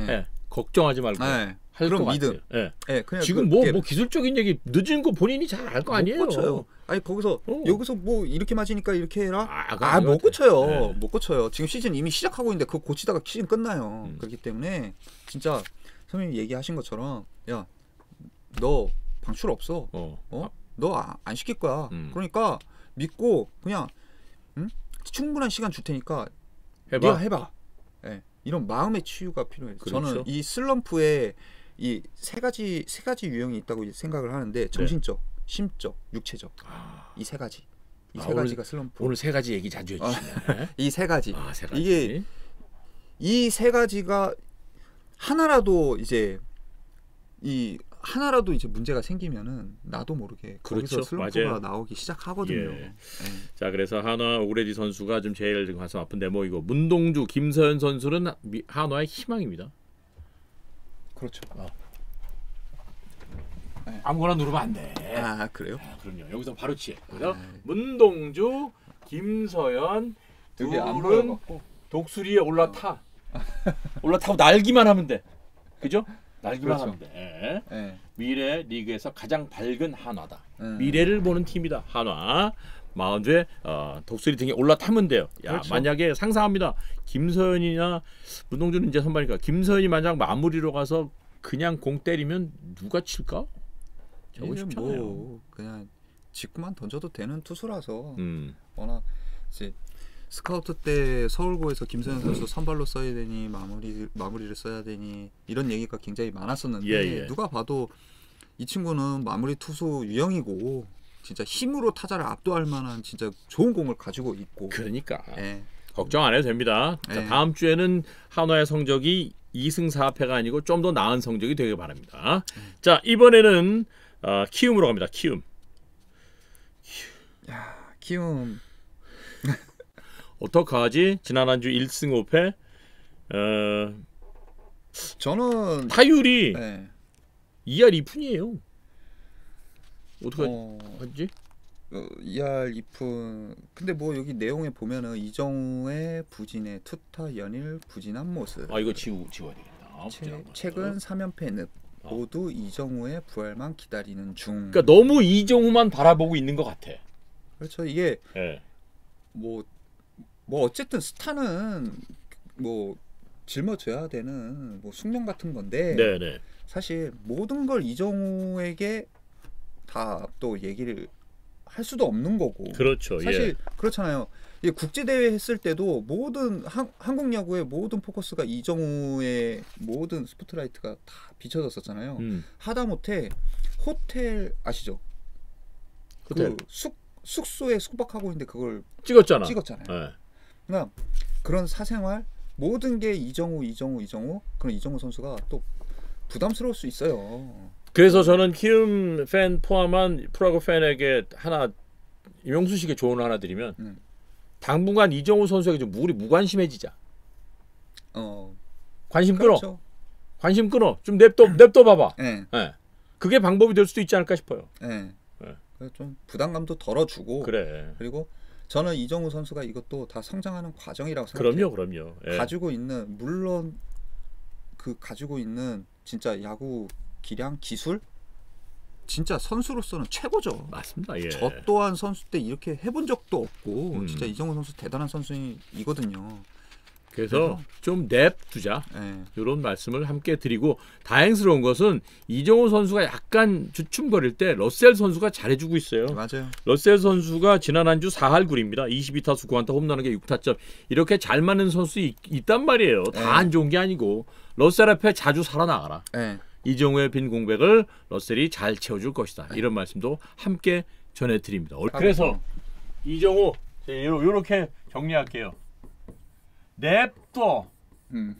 예. 예, 걱정하지 말고 예. 할 그런 것 믿음. 예. 예, 그냥 지금 그- 뭐, 뭐 기술적인 얘기 늦은 거 본인이 잘 알 거 아니에요. 못 고쳐요. 아니 거기서 어. 여기서 뭐 이렇게 맞으니까 이렇게 해라. 아, 그거 아, 못 같아요. 고쳐요. 네. 못 고쳐요. 지금 시즌 이미 시작하고 있는데 그거 고치다가 시즌 끝나요. 음. 그렇기 때문에 진짜 선생님이 얘기하신 것처럼 야, 너 방출 없어. 어. 어? 너안 시킬 거야. 음. 그러니까 믿고 그냥 응? 충분한 시간 줄 테니까 해봐. 해봐. 예. 이런 마음의 치유가 필요해요. 그렇죠. 저는 이 슬럼프에 이 세 가지 세 가지 유형이 있다고 생각을 하는데 정신적, 심적, 육체적 네. 아, 이세 가지. 이 아, 세 가지가 슬럼프. 오늘 세 가지 얘기 자주 해주시네. 이세 가지. 아, 세 가지. 이게 이 세 가지가 하나라도 이제 이 하나라도 이제 문제가 생기면은 나도 모르게 그렇죠. 거기서 슬럼프가 맞아요. 나오기 시작하거든요. 예. 예. 자 그래서 한화 오그레디 선수가 좀 제일 가슴 아픈 대목이고 문동주 김서현 선수는 미- 한화의 희망입니다. 그렇죠. 아무거나 누르면 안 돼. 아 그래요? 아, 그럼요. 여기서 바로 치해. 그래서 아. 문동주, 김서연 여기 안 둘은. 독수리에 올라타. 올라타고 날기만 하면 돼. 그죠? 날기만 그렇죠. 돼. 예. 예. 미래 리그에서 가장 밝은 한화다. 음. 미래를 보는 팀이다. 한화. 마운드에 어, 독수리 등에 올라타면 돼요. 야, 그렇죠. 만약에 상상합니다. 김서연이나 문동주는 이제 선발이니까 김서연이 만약 마무리로 가서 그냥 공 때리면 누가 칠까? 저거 않아요. 뭐 그냥 직구만 던져도 되는 투수라서 음. 워낙 이제 스카우트 때 서울고에서 김서현 선수 선발로 써야 되니 마무리 마무리를 써야 되니 이런 얘기가 굉장히 많았었는데 예, 예. 누가 봐도 이 친구는 마무리 투수 유형이고 진짜 힘으로 타자를 압도할 만한 진짜 좋은 공을 가지고 있고 그러니까 예. 걱정 안 해도 됩니다. 자, 네. 다음 주에는 한화의 성적이 2승 4패가 아니고 좀 더 나은 성적이 되길 바랍니다. 자 이번에는 어, 키움으로 갑니다. 키움. 키움 어떡하지? 지난 한 주 1승 5패. 어, 저는 타율이 예. 2할 2푼이에요. 어떻게 어, 하지? 어, ER 이푼 근데 뭐 여기 내용에 보면은 이정우의 부진의 투타 연일 부진한 모습 아 이거 지우 지워야 되겠다. 최, 부진한 거. 최근 3연패 늪 어. 모두 이정우의 부활만 기다리는 중 그러니까 너무 이정우만 바라보고 있는 것 같아. 그렇죠 이게 예. 뭐, 뭐 어쨌든 스타는 뭐 짊어져야 되는 뭐 숙명 같은 건데 네, 네. 사실 모든 걸 이정우에게 다 또 얘기를 할 수도 없는 거고 그렇죠. 사실 예. 그렇잖아요. 이 국제 대회 했을 때도 모든 한, 한국 야구의 모든 포커스가 이정우의 모든 스포트라이트가 다 비춰졌었잖아요. 음. 하다못해 호텔 아시죠? 호텔 그 숙, 숙소에 숙박하고 있는데 그걸 찍었잖아. 찍었잖아요. 예. 그러니까 그런 사생활 모든 게 이정우, 이정우, 이정우 그런 이정우 선수가 또 부담스러울 수 있어요. 그래서 저는 키움 팬 포함한 프로야구 팬에게 하나 이명수 씨에게 조언을 하나 드리면 음. 당분간 이정우 선수에게 좀 우리 무관심해지자. 어, 관심 끊어. 그렇죠. 관심 끊어. 좀 냅둬 냅둬 봐봐. 예, 예. 그게 방법이 될 수도 있지 않을까 싶어요. 예. 네. 그래서 좀 부담감도 덜어주고 그래. 그리고 저는 이정우 선수가 이것도 다 성장하는 과정이라고 생각해요. 그럼요, 그럼요. 예. 가지고 있는 물론 그 가지고 있는 진짜 야구 기량 기술 진짜 선수로서는 최고죠. 맞습니다. 예. 저 또한 선수 때 이렇게 해본 적도 없고 음. 진짜 이정우 선수 대단한 선수이거든요. 그래서 좀 냅두자. 예. 이런 말씀을 함께 드리고 다행스러운 것은 이정우 선수가 약간 주춤거릴 때 러셀 선수가 잘해주고 있어요. 맞아요. 러셀 선수가 지난 한 주 4할 9리입니다. 22타수 9안타 홈런한 게 6타점. 이렇게 잘 맞는 선수 있, 있단 말이에요. 네. 다안 좋은 게 아니고 러셀 앞에 자주 살아나가라. 예. 이정우의 빈 공백을 러셀이 잘 채워줄 것이다. 이런 말씀도 함께 전해드립니다. 그래서 이정우 이렇게 정리할게요. 냅둬 음.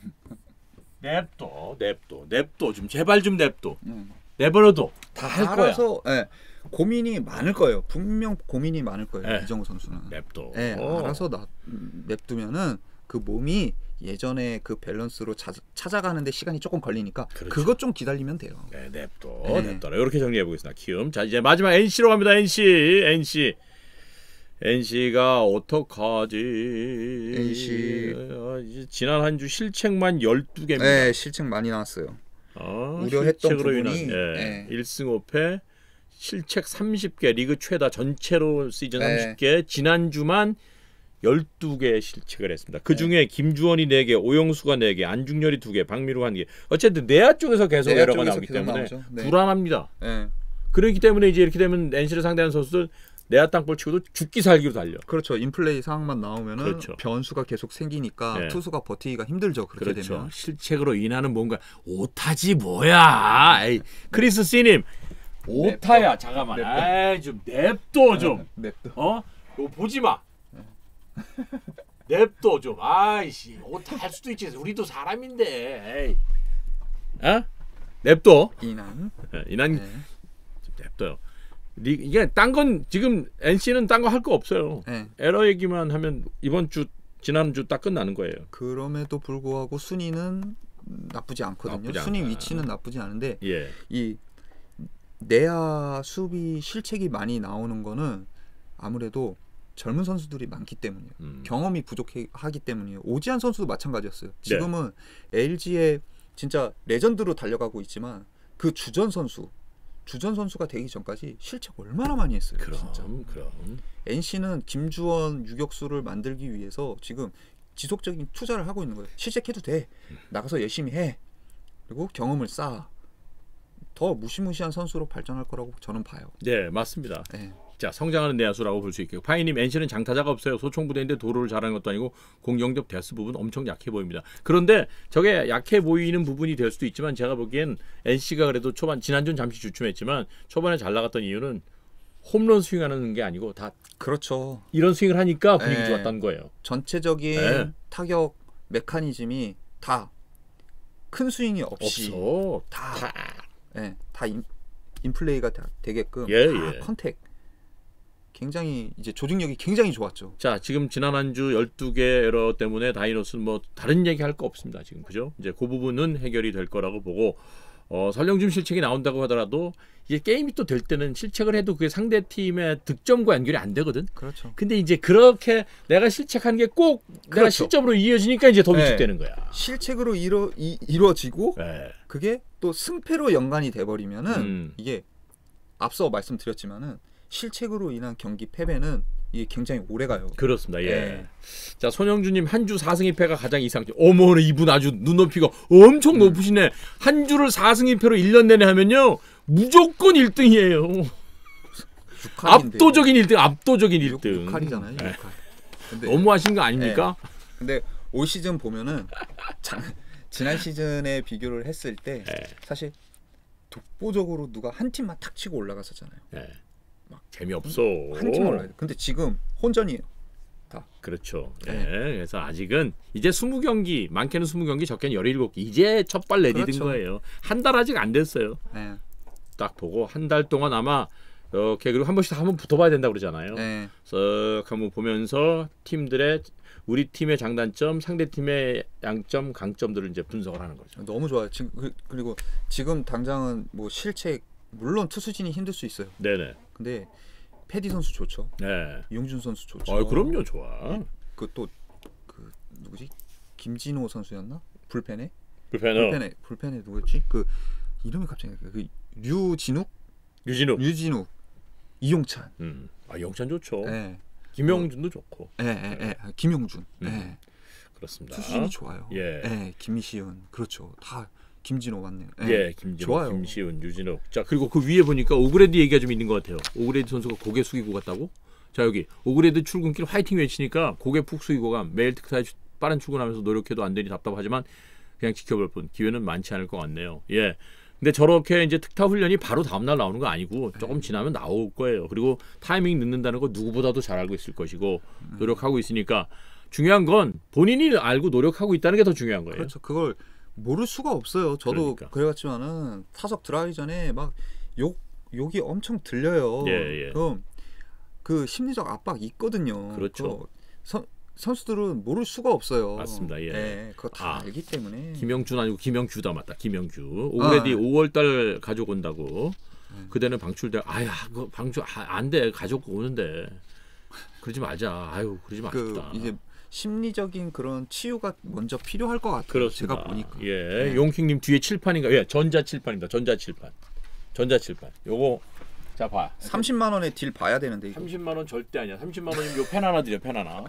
냅둬, 냅둬, 냅둬 좀 제발 좀 냅둬. 음. 내버려둬. 다 할 거야. 알아서 예, 고민이 많을 거예요. 분명 고민이 많을 거예요. 예. 이정우 선수는. 냅둬. 예, 어. 알아서 나, 음, 냅두면은 그 몸이 예전에 그 밸런스로 차, 찾아가는데 시간이 조금 걸리니까 그렇죠. 그것 좀 기다리면 돼요. 네, 냅둬, 네. 냅둬라. 이렇게 정리해 보겠습니다. 키움. 자 이제 마지막 NC로 갑니다. NC, NC. NC가 어떡하지? NC. 어, 이제 지난 한 주 실책만 12개입니다. 네, 실책 많이 나왔어요. 어, 우려했던 부분이, 인한 예, 네. 1승 5패 실책 30개 리그 최다 전체로 시즌 네. 30개 지난주만 12개 실책을 했습니다. 그중에 김주원이 4개, 오영수가 4개, 안중열이 2개, 박미루 1개. 어쨌든 내야 쪽에서 계속 에러가 나오기 때문에. 네. 불안합니다. 예. 그렇기 때문에 이제 이렇게 되면 NC를 상대하는 선수들 내야 땅볼 치고도 죽기 살기로 달려. 그렇죠. 인플레이 상황만 나오면은 그렇죠. 변수가 계속 생기니까 네. 투수가 버티기가 힘들죠. 그렇게 그렇죠. 되면. 실책으로 인하는 뭔가 오타지 뭐야? 에이, 크리스 씨님 오타야. 잠깐만. 에이, 좀 냅둬 좀. 네. 어? 이거 보지 마. 냅둬 좀. 아이씨, 오타 할 수도 있지. 우리도 사람인데. 에이. 어? 냅둬. 이난. 예, 이난 네. 좀 냅둬요. 리, 이게 딴 건 지금 NC는 딴 거 할 거 없어요. 네. 에러 얘기만 하면 이번 주 지난 주 딱 끝나는 거예요. 그럼에도 불구하고 순위는 나쁘지 않거든요. 나쁘지 순위 않다. 위치는 나쁘지 않은데 예. 이 내야 수비 실책이 많이 나오는 거는 아무래도 젊은 선수들이 많기 때문이에요. 음. 경험이 부족하기 때문이에요. 오지환 선수도 마찬가지였어요. 지금은 LG의 진짜 레전드로 달려가고 있지만 그 주전 선수, 주전 선수가 되기 전까지 실책 얼마나 많이 했어요. 그럼 진짜. 그럼. NC는 김주원 유격수를 만들기 위해서 지금 지속적인 투자를 하고 있는 거예요. 실책해도 돼. 나가서 열심히 해. 그리고 경험을 쌓아. 더 무시무시한 선수로 발전할 거라고 저는 봐요. 네, 맞습니다. 네. 자, 성장하는 내야수라고 볼 수 있겠고 파이님 NC는 장타자가 없어요. 소총부대인데 도로를 잘하는 것도 아니고 공격력 대스 부분 엄청 약해 보입니다. 그런데 저게 약해 보이는 부분이 될 수도 있지만 제가 보기엔 NC가 그래도 초반 지난주는 잠시 주춤했지만 초반에 잘 나갔던 이유는 홈런 스윙하는 게 아니고 다 그렇죠. 이런 스윙을 하니까 분위기 네. 좋았다는 거예요. 전체적인 네. 타격 메커니즘이 다 큰 스윙이 없이 없어. 다, 다. 예, 다 인, 인플레이가 다 되게끔 예, 다 예. contact 굉장히 이제 조직력이 굉장히 좋았죠. 자, 지금 지난 한 주 12개 에러 때문에 다이노스는 뭐 다른 얘기 할 거 없습니다. 지금 그죠? 이제 그 부분은 해결이 될 거라고 보고 어, 설령준 실책이 나온다고 하더라도 이게 게임이 또 될 때는 실책을 해도 그게 상대 팀의 득점과 연결이 안 되거든. 그렇죠. 근데 이제 그렇게 내가 실책한 게꼭 내가 그렇죠. 실점으로 이어지니까 이제 더 네. 위축되는 거야. 실책으로 이뤄 이, 이루어지고 네. 그게 또 승패로 연관이 돼 버리면은 음. 이게 앞서 말씀드렸지만은 실책으로 인한 경기 패배는 이게 굉장히 오래 가요. 그렇습니다. 예. 네. 자, 손영주님 한 주 4승 2패가 가장 이상적. 어머, 이분 아주 눈높이가 엄청 음. 높으시네. 한 주를 4승 2패로 1년 내내 하면요. 무조건 1등이에요. 압도적인 1등, 압도적인 1등. 6할이잖아요. 네. 6할. 근데 너무 하신 거 아닙니까? 근데 올 시즌 보면은 자, 지난 시즌에 비교를 했을 때 네. 사실 독보적으로 누가 한 팀만 탁 치고 올라갔었잖아요. 재미없어. 한 팀 올라요. 근데 지금 혼전이에요. 그렇죠. 네. 네. 그래서 아직은 이제 20경기, 많게는 20경기, 적게는 17경기. 이제 첫발 내디딘 그렇죠. 거예요. 한 달 아직 안 됐어요. 네. 딱 보고 한 달 동안 아마 이렇게 그리고 한 번씩 한번 붙어봐야 된다 고 그러잖아요. 네. 쓱 한번 보면서 팀들의 우리 팀의 장단점, 상대 팀의 양점, 강점들을 이제 분석을 하는 거죠. 너무 좋아요. 지금 그- 그리고 지금 당장은 뭐 실책 물론 투수진이 힘들 수 있어요. 네네. 근데 패디 선수 좋죠. 네. 이용준 선수 좋죠. 아, 그럼요, 좋아. 그또 그 누구지? 김진호 선수였나? 불펜에? 불펜어 불펜에 불펜에 누구였지? 그 이름이 갑자기 그 류진욱? 유진욱. 류진욱, 이용찬. 음. 아, 영찬 좋죠. 예. 김영준도 좋고 예, 예, 예. 아, 김용준. 음. 예. 그렇습니다. 투수진이 좋아요. 예. 예. 김시훈. 그렇죠. 다 김진호 맞네요. 예, 김진호, 좋아요. 김시훈, 류진욱. 자 그리고 그 위에 보니까 오그레디 얘기가 좀 있는 것 같아요. 오그레디 선수가 고개 숙이고 갔다고? 자 여기 오그레디 출근길 화이팅 외치니까 고개 푹 숙이고 가 매일 특타에 빠른 출근하면서 노력해도 안 되니 답답하지만 그냥 지켜볼 뿐 기회는 많지 않을 것 같네요. 예. 근데 저렇게 이제 특타 훈련이 바로 다음날 나오는 거 아니고 조금 지나면 나올 거예요. 그리고 타이밍 늦는다는 거 누구보다도 잘 알고 있을 것이고 노력하고 있으니까 중요한 건 본인이 알고 노력하고 있다는 게 더 중요한 거예요. 그렇죠. 그걸 모를 수가 없어요. 저도 그러니까. 그래갔지만은 타석 들어가기 전에 막 욕 욕이 엄청 들려요. 예, 예. 그럼 그 심리적 압박 있거든요. 그렇죠. 선 선수들은 모를 수가 없어요. 맞습니다. 예. 그거 다 아, 알기 때문에. 김영준 아니고 김영규다 맞다. 김영규. 올해 아, 뒤 네. 5월달 가족 온다고. 네. 그대는 방출돼. 아야, 그 방출 아, 안 돼. 가족 오는데. 그러지 말자. 아유, 그러지 그 맙시다. 이제 심리적인 그런 치유가 먼저 필요할 것 같아요. 그렇습니다. 제가 보니까. 예, 네. 용킹님 뒤에 칠판인가? 예, 전자 칠판입니다. 전자 칠판. 전자 칠판. 요거 자 봐. 30만 원에 딜 봐야 되는데 이거. 30만 원 절대 아니야. 30만 원이면 요펜 하나 드려. 펜 하나.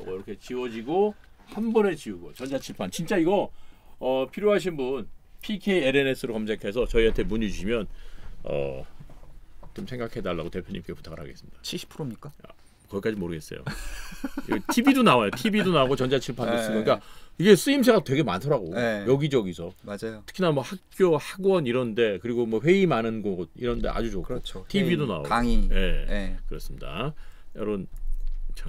요거 이렇게 지워지고 한 번에 지우고 전자 칠판. 진짜 이거 어, 필요하신 분 PKLNS로 검색해서 저희한테 문의 주시면 어, 좀 생각해 달라고 대표님께 부탁을 하겠습니다. 70%입니까? 거기까지 모르겠어요. TV도 나와요. TV도 나오고 전자칠판도 네. 쓰고. 그러니까 이게 쓰임새가 되게 많더라고. 네. 여기저기서. 맞아요. 특히나 뭐 학교, 학원 이런데 그리고 뭐 회의 많은 곳 이런데 아주 좋고. 그렇죠. TV도 나오고. 강의. 예. 예. 그렇습니다. 여러분 저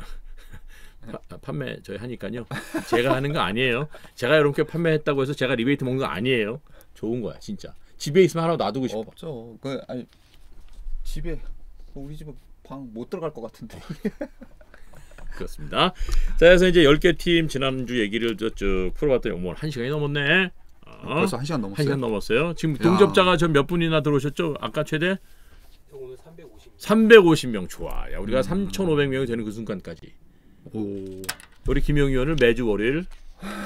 파- 판매 저희 하니까요. 제가 하는 거 아니에요. 제가 여러분께 판매했다고 해서 제가 리베이트 먹는 거 아니에요. 좋은 거야, 진짜. 집에 있으면 하나 놔두고 싶어. 없죠. 그 아니 집에 우리 집에 방 못 들어갈 것 같은데. 그렇습니다. 자, 그래서 이제 10개 팀 지난주 얘기를 쭉- 쭉 풀어봤더니 어머, 한 시간이 넘었네. 어? 벌써 한 시간 한 넘었어요. 시간 넘었어요. 지금 야. 동접자가 저몇 분이나 들어오셨죠? 아까 최대 오늘 350. 350명 좋아. 야, 우리가 음. 3,500명이 되는 그 순간까지 오. 우리 김영희 의원을 매주 월요일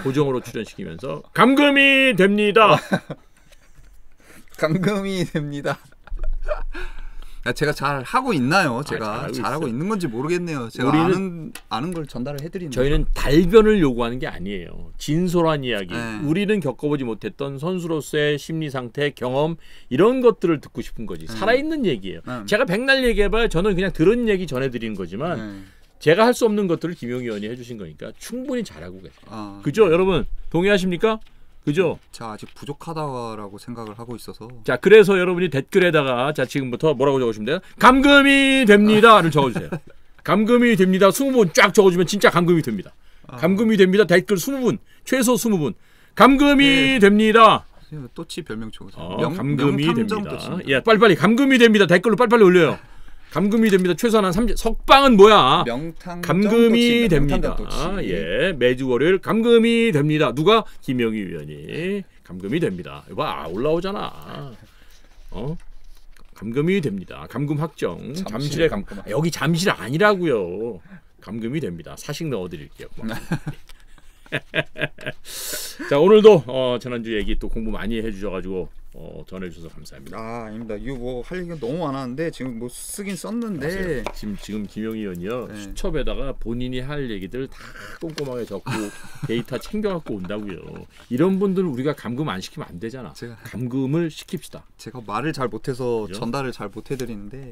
고정으로 출연시키면서 감금이 됩니다. 감금이 됩니다. 야, 제가 잘 하고 있나요? 제가 아, 잘 하고 잘하고 있어요. 있는 건지 모르겠네요. 제가 우리는- 아는 아는 걸 전달을 해드리는. 저희는 달변을 요구하는 게 아니에요. 진솔한 이야기. 네. 우리는 겪어보지 못했던 선수로서의 심리 상태, 경험 이런 것들을 듣고 싶은 거지. 살아있는 얘기예요. 네. 제가 백날 얘기해봐야 저는 그냥 들은 얘기 전해드리는 거지만 네. 제가 할 수 없는 것들을 김용희 의원이 해주신 거니까 충분히 잘하고 계세요. 아, 그죠, 여러분? 동의하십니까? 그죠? 제가 아직 부족하다라고 생각을 하고 있어서. 자, 그래서 여러분이 댓글에다가 자 지금부터 뭐라고 적으시면 돼요? 감금이 됩니다를 적어주세요. 감금이 됩니다. 20분 쫙 적어주면 진짜 감금이 됩니다. 아, 감금이 됩니다. 댓글 20분, 최소 20분. 감금이 네. 됩니다. 또치 별명 좋으세요. 어, 명- 감금이 됩니다. 예, 빨리빨리 감금이 됩니다. 댓글로 빨리빨리 올려요. 감금이 됩니다. 최소한 한 3, 석방은 뭐야? 명탐정 감금이. 됩니다. 또치. 예, 매주 월요일 감금이 됩니다. 누가 김영희 위원이 감금이 됩니다. 봐 아, 올라오잖아. 어? 감금이 됩니다. 감금 확정. 잠실에 잠실에 감 감금. 아, 여기 잠실 아니라고요. 감금이 됩니다. 사식 넣어드릴게요. 고맙습니다. 자 오늘도 어, 지난주 얘기 또 공부 많이 해주셔가지고 어, 전해주셔서 감사합니다. 아 아닙니다. 이거 뭐 할 얘기가 너무 많았는데 지금 뭐 쓰긴 썼는데 아세요? 지금 지금 김영희 의원이요 네. 수첩에다가 본인이 할 얘기들 다 꼼꼼하게 적고 데이터 챙겨 갖고 온다고요. 이런 분들 우리가 감금 안 시키면 안 되잖아. 제가 감금을 시킵시다. 제가 말을 잘 못해서 그죠? 전달을 잘 못해드리는데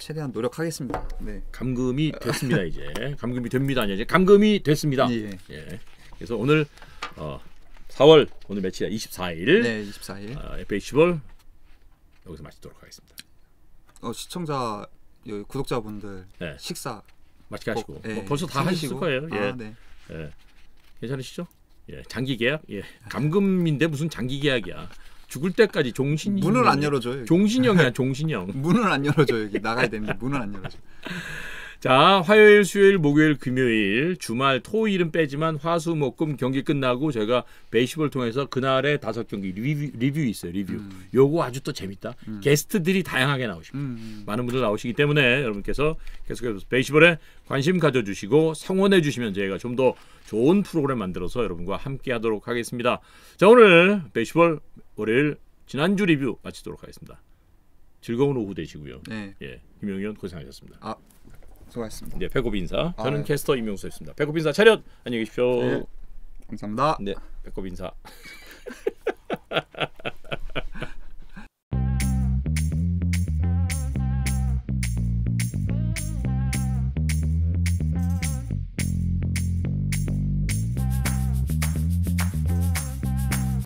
최대한 노력하겠습니다. 네. 감금이 됐습니다 이제. 감금이 됩니다 이제 감금이 됐습니다. 예. 예. 그래서 오늘 어, 4월 오늘 며칠이야? 24일. 네, 24일. 어, FA10을 여기서 마치도록 하겠습니다. 어, 시청자 구독자분들 네. 식사 맛있게 하시고 꼭, 예, 뭐 벌써 다 챙기시고. 거예요. 예. 아, 네. 예. 괜찮으시죠? 예. 장기 계약? 예. 감금인데 무슨 장기 계약이야. 죽을 때까지 종신이 문을 안 열어줘요. 여기. 종신형이야, 종신형. 문을 안 열어줘 여기 나가야 되는데 문을 안 열어줘. 자, 화요일, 수요일, 목요일, 금요일, 주말, 토일은 빼지만 화수, 목금 경기 끝나고 제가 베이시볼 통해서 그날의 다섯 경기 리뷰, 리뷰 있어요. 리뷰. 음. 요거 아주 또 재밌다. 게스트들이 다양하게 나오십니다. 음, 많은 분들 나오시기 때문에 여러분께서 계속해서 베이시볼에 관심 가져주시고 성원해 주시면 저희가 좀 더 좋은 프로그램 만들어서 여러분과 함께 하도록 하겠습니다. 자 오늘 베이시볼 월요일 지난주 리뷰 마치도록 하겠습니다. 즐거운 오후 되시고요. 네, 예, 의원 고생하셨습니다. 수고하셨습니다. 네, 배꼽 인사. 저는 아, 캐스터 임용수였습니다. 배꼽 인사 차렷 안녕히 계십시오. 네. 감사합니다. 네, 배꼽 인사.